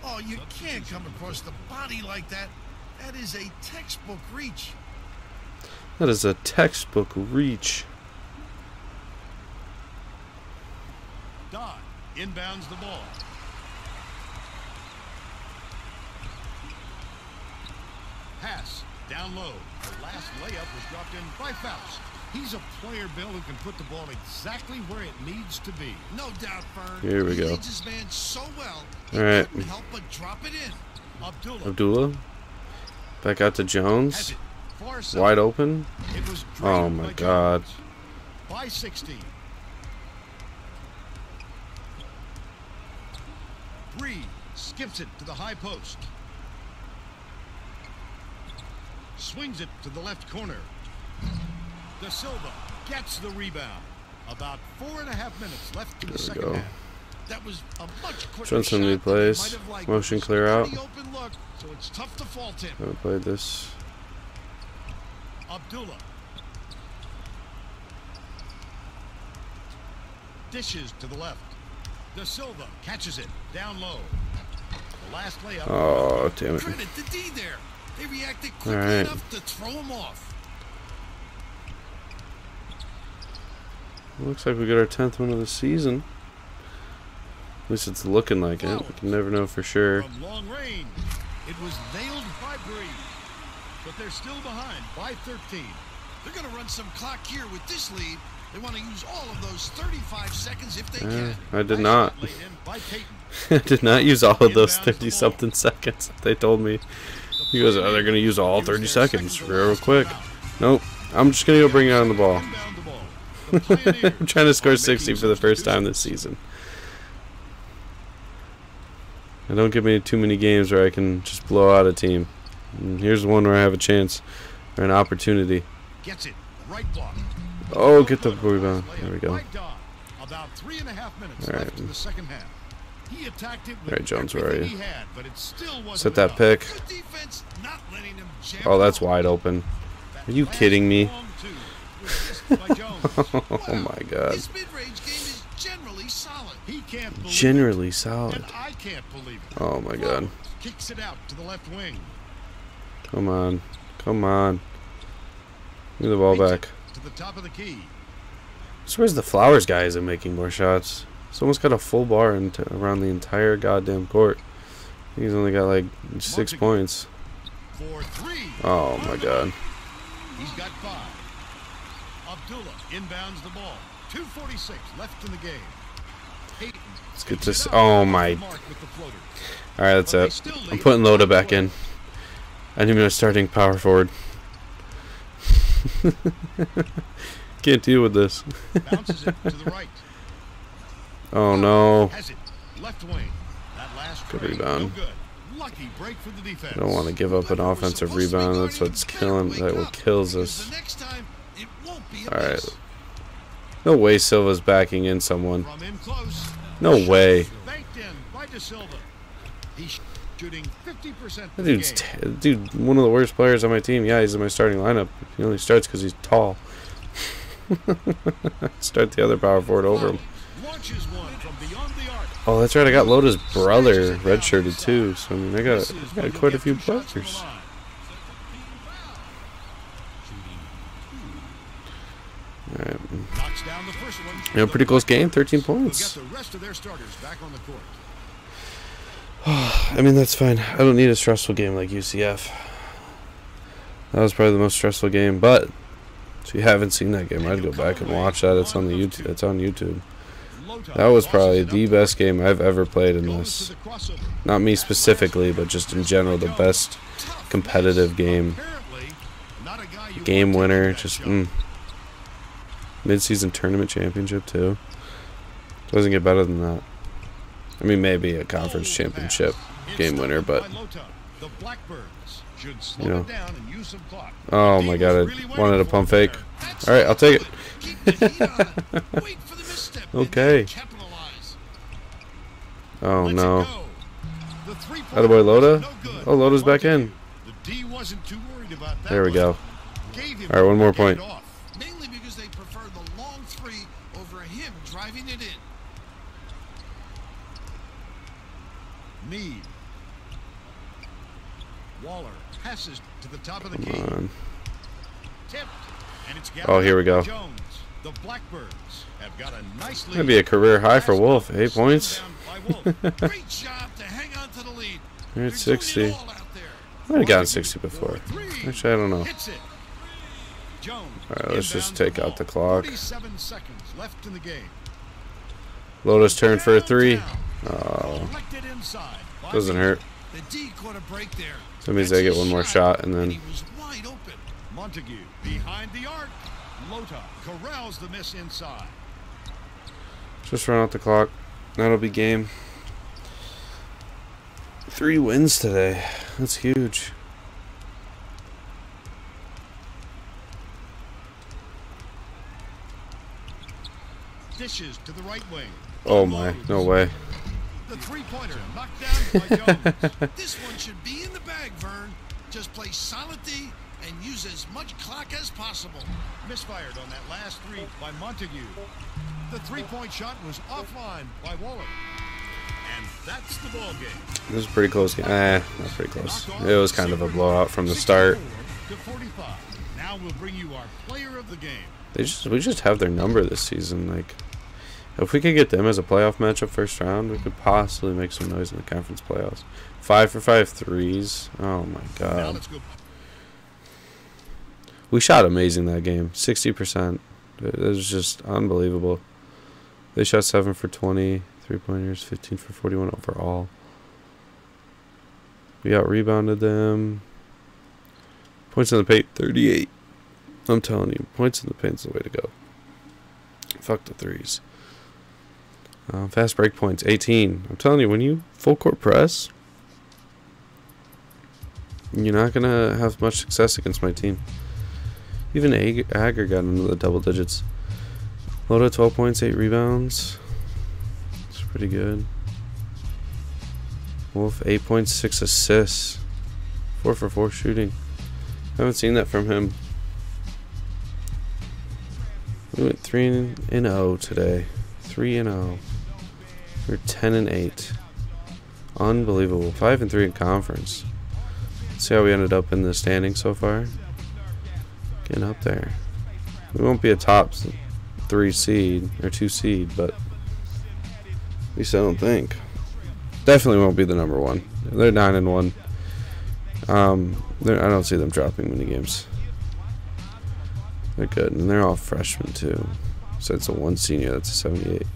Oh, you can't come across the body like that. That is a textbook reach. That is a textbook reach. Dodd inbounds the ball. Pass down low. The last layup was dropped in by Faust. He's a player, Bill, who can put the ball exactly where it needs to be. No doubt, Vern. Here we he go. his man so well, he All right. help but drop it in. Abdullah Abdullah. Back out to Jones. it. Far side. Wide open. It was Oh my by God. Jones. By 16. Bree skips it to the high post. Swings it to the left corner. De Silva gets the rebound. About four and a half minutes left in the There we second go. half. That was a much quicker Trying some new plays. you might have liked. Motion clear out. look, so it's tough to fault him. Haven't played this. Abdullah. Dishes to the left. De Silva catches it down low. The last layup. Oh, damn it. Credit to D there. They reacted quickly right. enough to throw him off. Looks like we got our 10th one of the season. At least it's looking like it. We can never know for sure. From long range. It was nailed by Bree. But they're still behind by 13. They're going to run some clock here with this lead. They want to use all of those 35 seconds if they can. I did not. shot laid in by Peyton. I did not use all of those Inbounds the 30 something seconds they told me. He goes, oh, they're going to use all 30 seconds second real quick. Nope. I'm just going to go bring on the ball. I'm trying to score 60 for the first time this season. And don't give me too many games where I can just blow out a team. And here's one where I have a chance or an opportunity. Gets it. Right block. Oh, get the rebound. There we go. About three and a half minutes All left right. in the second half. He attacked it with All right, Jones, where are you? had, but it still wasn't Set that enough. pick. Defense, not letting them Oh, that's wide open. Are you kidding me? Oh my god. His mid-range game is generally solid. He can't believe Generally it, solid. and I can't believe it. Oh my god. Flowers Kicks it out to the left wing. Come on. Come on. Give me the ball back. To the top of the key. So where's the Flowers guy isn't making more shots? Someone's got a full bar into, around the entire goddamn court. He's only got like six again. points. For three. Oh my god. He's got five. Abdullah inbounds the ball. 246 left in the game. Peyton. Let's get this. Oh my. mark with the floater. Alright, that's it. I'm putting Lhota back in. I need my starting power forward. Can't deal with this. Bounces to the right. Oh no. Left wing. That last Good rebound. No. Lucky break for the defense. I don't want to give up an offensive supposed to be rebound. That's what's killing. That what kills us. The next time, it won't be a All right. No way Silva's backing in someone. From in close. No way. Banked in by De Silva. He's shooting 50% for That dude's dude, one of the worst players on my team. Yeah, he's in my starting lineup. He only starts because he's tall. Start the other power forward over him. Launches one from beyond the arc. Oh, that's right. I got Lhota's brother redshirted too. So I mean, I got, I got quite a few two shots from the brothers. line. All right. Knocks down the first one. Yeah, pretty close game. 13 Will get points. the of their starters back on the court. I mean, that's fine. I don't need a stressful game like UCF. That was probably the most stressful game. But if you haven't seen that game, I'd go back and watch that. It's on the YouTube. It's on YouTube. That was probably the best game I've ever played in this. to the crossover. Not me specifically, but just in general, the best competitive game. Apparently, not a guy you Game winner, just mm. Mid-season tournament championship too. Doesn't get better than that. I mean, maybe a conference championship game winner, but by Lhota. The Blackbirds should slow You know. it down and use some clock. oh my god, I wanted a pump fake. All right, I'll take it. Keep the heat on it. Wait for the misstep. and then Okay. Oh no. The three-pointer Lhota. was no good. Oh, Lhota's back in. The D wasn't too worried about that. There we go. All right, one more to get it point. off. Mainly because they prefer the long three over him driving it in. Meade. Waller passes to the top of the key. Tipped. And it's Oh, here we go. Jones. The Blackbirds have got a nice lead. That'd be a career high for Wolf. Eight points. Great job to hang on to the lead. You're at 60. it all out there. I might have gotten 60 before. Actually, I don't know. Hits it. Jones. All right, let's just take out the clock. 47 seconds left in the game. Lhota's turn for a three. Oh, Collected inside by doesn't hurt. The D caught a break. That means they get one more shot, and then he was wide open. Montague behind the arc. Lhota corrals the miss inside. just run out the clock. That'll be game. Three wins today. That's huge. Dishes to the right wing. Oh my, no way. The three-pointer knocked down by Jones. this one should be in the bag, Verne. Just play solid D and use as much clock as possible. Misfired on that last three by Montague. The three-point shot was offline by Waller. And that's the ball game. This is pretty close game. Eh, not pretty close. It was kind of a blowout from the start. To 45. Now we'll bring you our player of the game. They just we just have their number this season. Like, if we could get them as a playoff matchup first round, we could possibly make some noise in the conference playoffs. Five for five threes. Oh my god. go. We shot amazing that game. Sixty percent. It was just unbelievable. They shot seven for 20, three pointers, fifteen for forty-one overall. We out rebounded them. Points in the paint, thirty-eight. I'm telling you, points in the paint's the way to go. Fuck the threes. Uh, fast break points, 18. I'm telling you, when you full court press, you're not gonna have much success against my team. Even Ag- Agar got into the double digits. Lhota 12 points, 8 rebounds. It's pretty good. Wolf 8 points, 6 assists. 4 for 4 shooting. Haven't seen that from him. We went 3 and 0 today. 3 and 0. We're 10 and 8. Unbelievable. 5 and 3 in conference. Let's see how we ended up in the standing so far. Getting up there. We won't be a top three seed or two seed, but at least I don't think. Definitely won't be the number one. They're nine and one. Um, I don't see them dropping many games. They're good, and they're all freshmen too. So it's a one senior. That's a seventy-eight.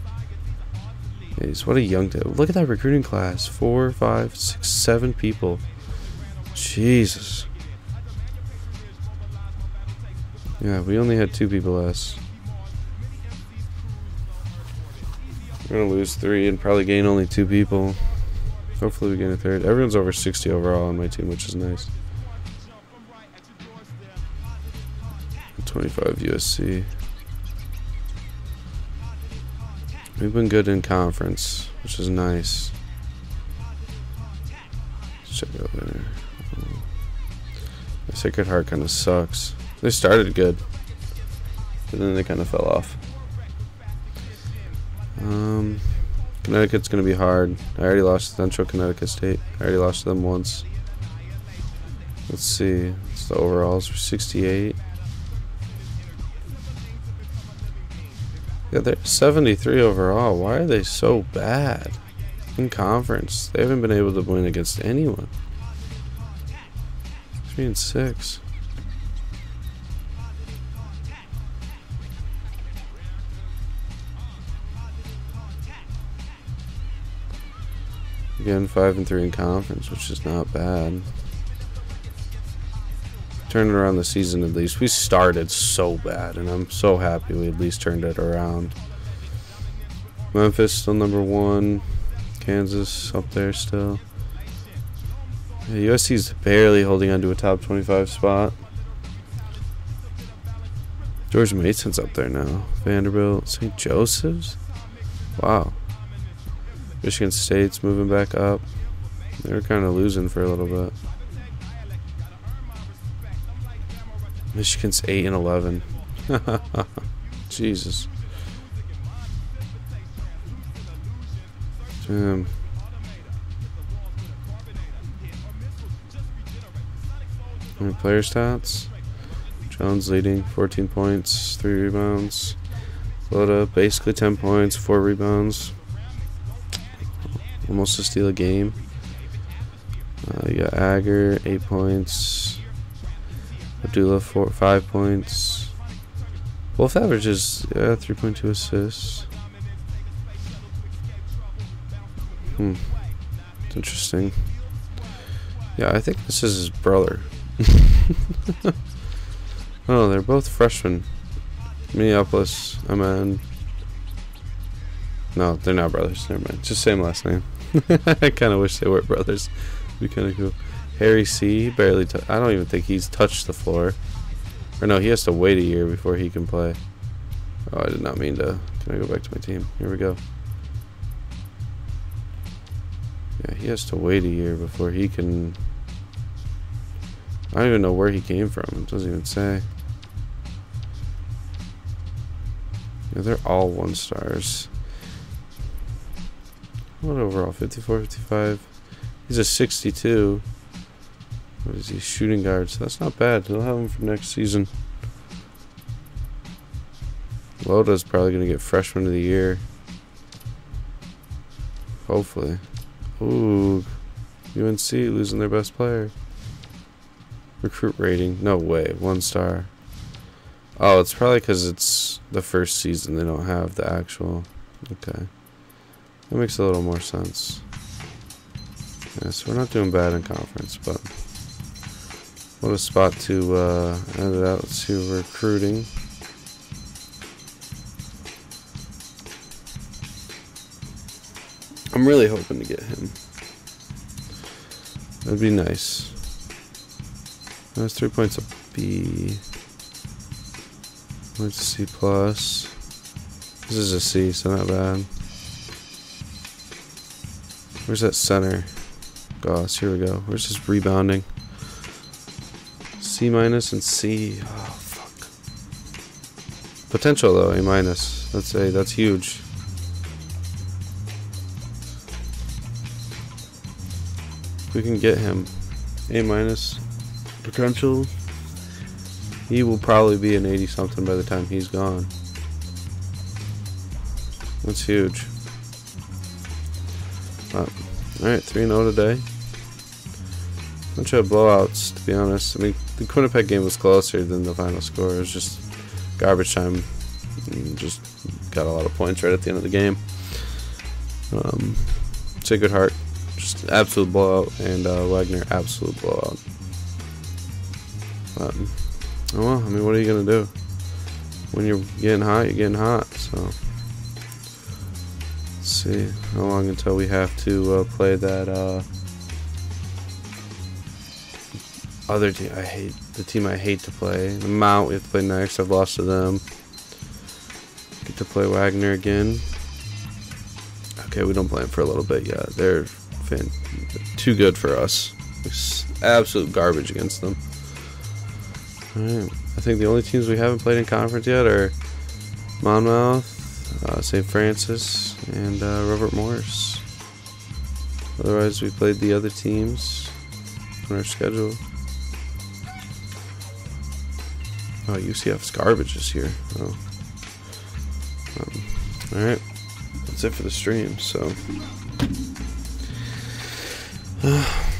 Jeez, what a young team! Look at that recruiting class. Four, five, six, seven people. Jesus. Yeah, we only had two people less. We're gonna lose three and probably gain only two people. Hopefully we gain a third. Everyone's over 60 overall on my team, which is nice. 25 USC. We've been good in conference, which is nice. Let's check out there. The Sacred Heart kind of sucks. They started good, but then they kind of fell off. Um, Connecticut's gonna be hard. I already lost Central Connecticut State. I already lost them once. Let's see. It's the overalls for 68. Yeah, they're 73 overall. Why are they so bad in conference? They haven't been able to win against anyone. Three and six. Again, five and three in conference, which is not bad. Turning around the season at least. We started so bad, and I'm so happy we at least turned it around. Memphis still number one. Kansas up there still. Yeah, USC's barely holding on to a top 25 spot. George Mason's up there now. Vanderbilt, St. Joseph's. Wow. Michigan State's moving back up. They were kind of losing for a little bit. Michigan's 8 and 11. Jesus. Damn. How player stats? Jones leading, 14 points, 3 rebounds. Lhota, basically 10 points, 4 rebounds. Almost to steal a game. Uh, you got Agar, 8 points. Abdullah, four, 5 points. Wolf averages yeah, 3.2 assists. Hmm. It's interesting. Yeah, I think this is his brother. oh, they're both freshmen. Minneapolis, Aman. No, they're not brothers. Never mind. Just same last name. I kind of wish they were brothers. Be kind of cool. Harry C. barely. T- I don't even think he's touched the floor. Or no, he has to wait a year before he can play. Oh, I did not mean to Can I go back to my team? Here we go. Yeah, he has to wait a year before he can... I don't even know where he came from. It doesn't even say. Yeah, they're all one stars. What overall? 54, 55. He's a 62. What is he? Shooting guard. So that's not bad. They'll have him for next season. Lhota's probably going to get freshman of the year. Hopefully. Ooh. UNC losing their best player. Recruit rating. No way. One star. Oh, it's probably because it's the first season. They don't have the actual. Okay. That makes a little more sense. Yeah, so we're not doing bad in conference, but what a spot to uh, end it out. See recruiting. I'm really hoping to get him. That'd be nice. That's three points a B. What's C plus? This is a C, so not bad. Where's that center? Goss, here we go. Where's his rebounding? C minus and C. Oh fuck. Potential though, A minus. Let's say that's huge. We can get him A minus potential, he will probably be an 80 something by the time he's gone. That's huge. Alright, 3 0 today. Bunch of blowouts, to be honest. I mean, the Quinnipiac game was closer than the final score. It was just garbage time. just got a lot of points right at the end of the game. Um, Sacred Heart just absolute blowout, and uh, Wagner absolute blowout. But, oh well, I mean, what are you gonna do? When you're getting hot, you're getting hot. So, let's see how long until we have to uh, play that uh, other team. I hate the team. I hate to play the Mount. We have to play next. I've lost to them. Get to play Wagner again. Okay, we don't play them for a little bit yet. They're too good for us. It's absolute garbage against them. Alright, I think the only teams we haven't played in conference yet are Monmouth, uh, St. Francis, and uh, Robert Morris. Otherwise, we played the other teams on our schedule. Oh, UCF's garbage is here. Oh. Um, Alright. That's it for the stream, so. Uh.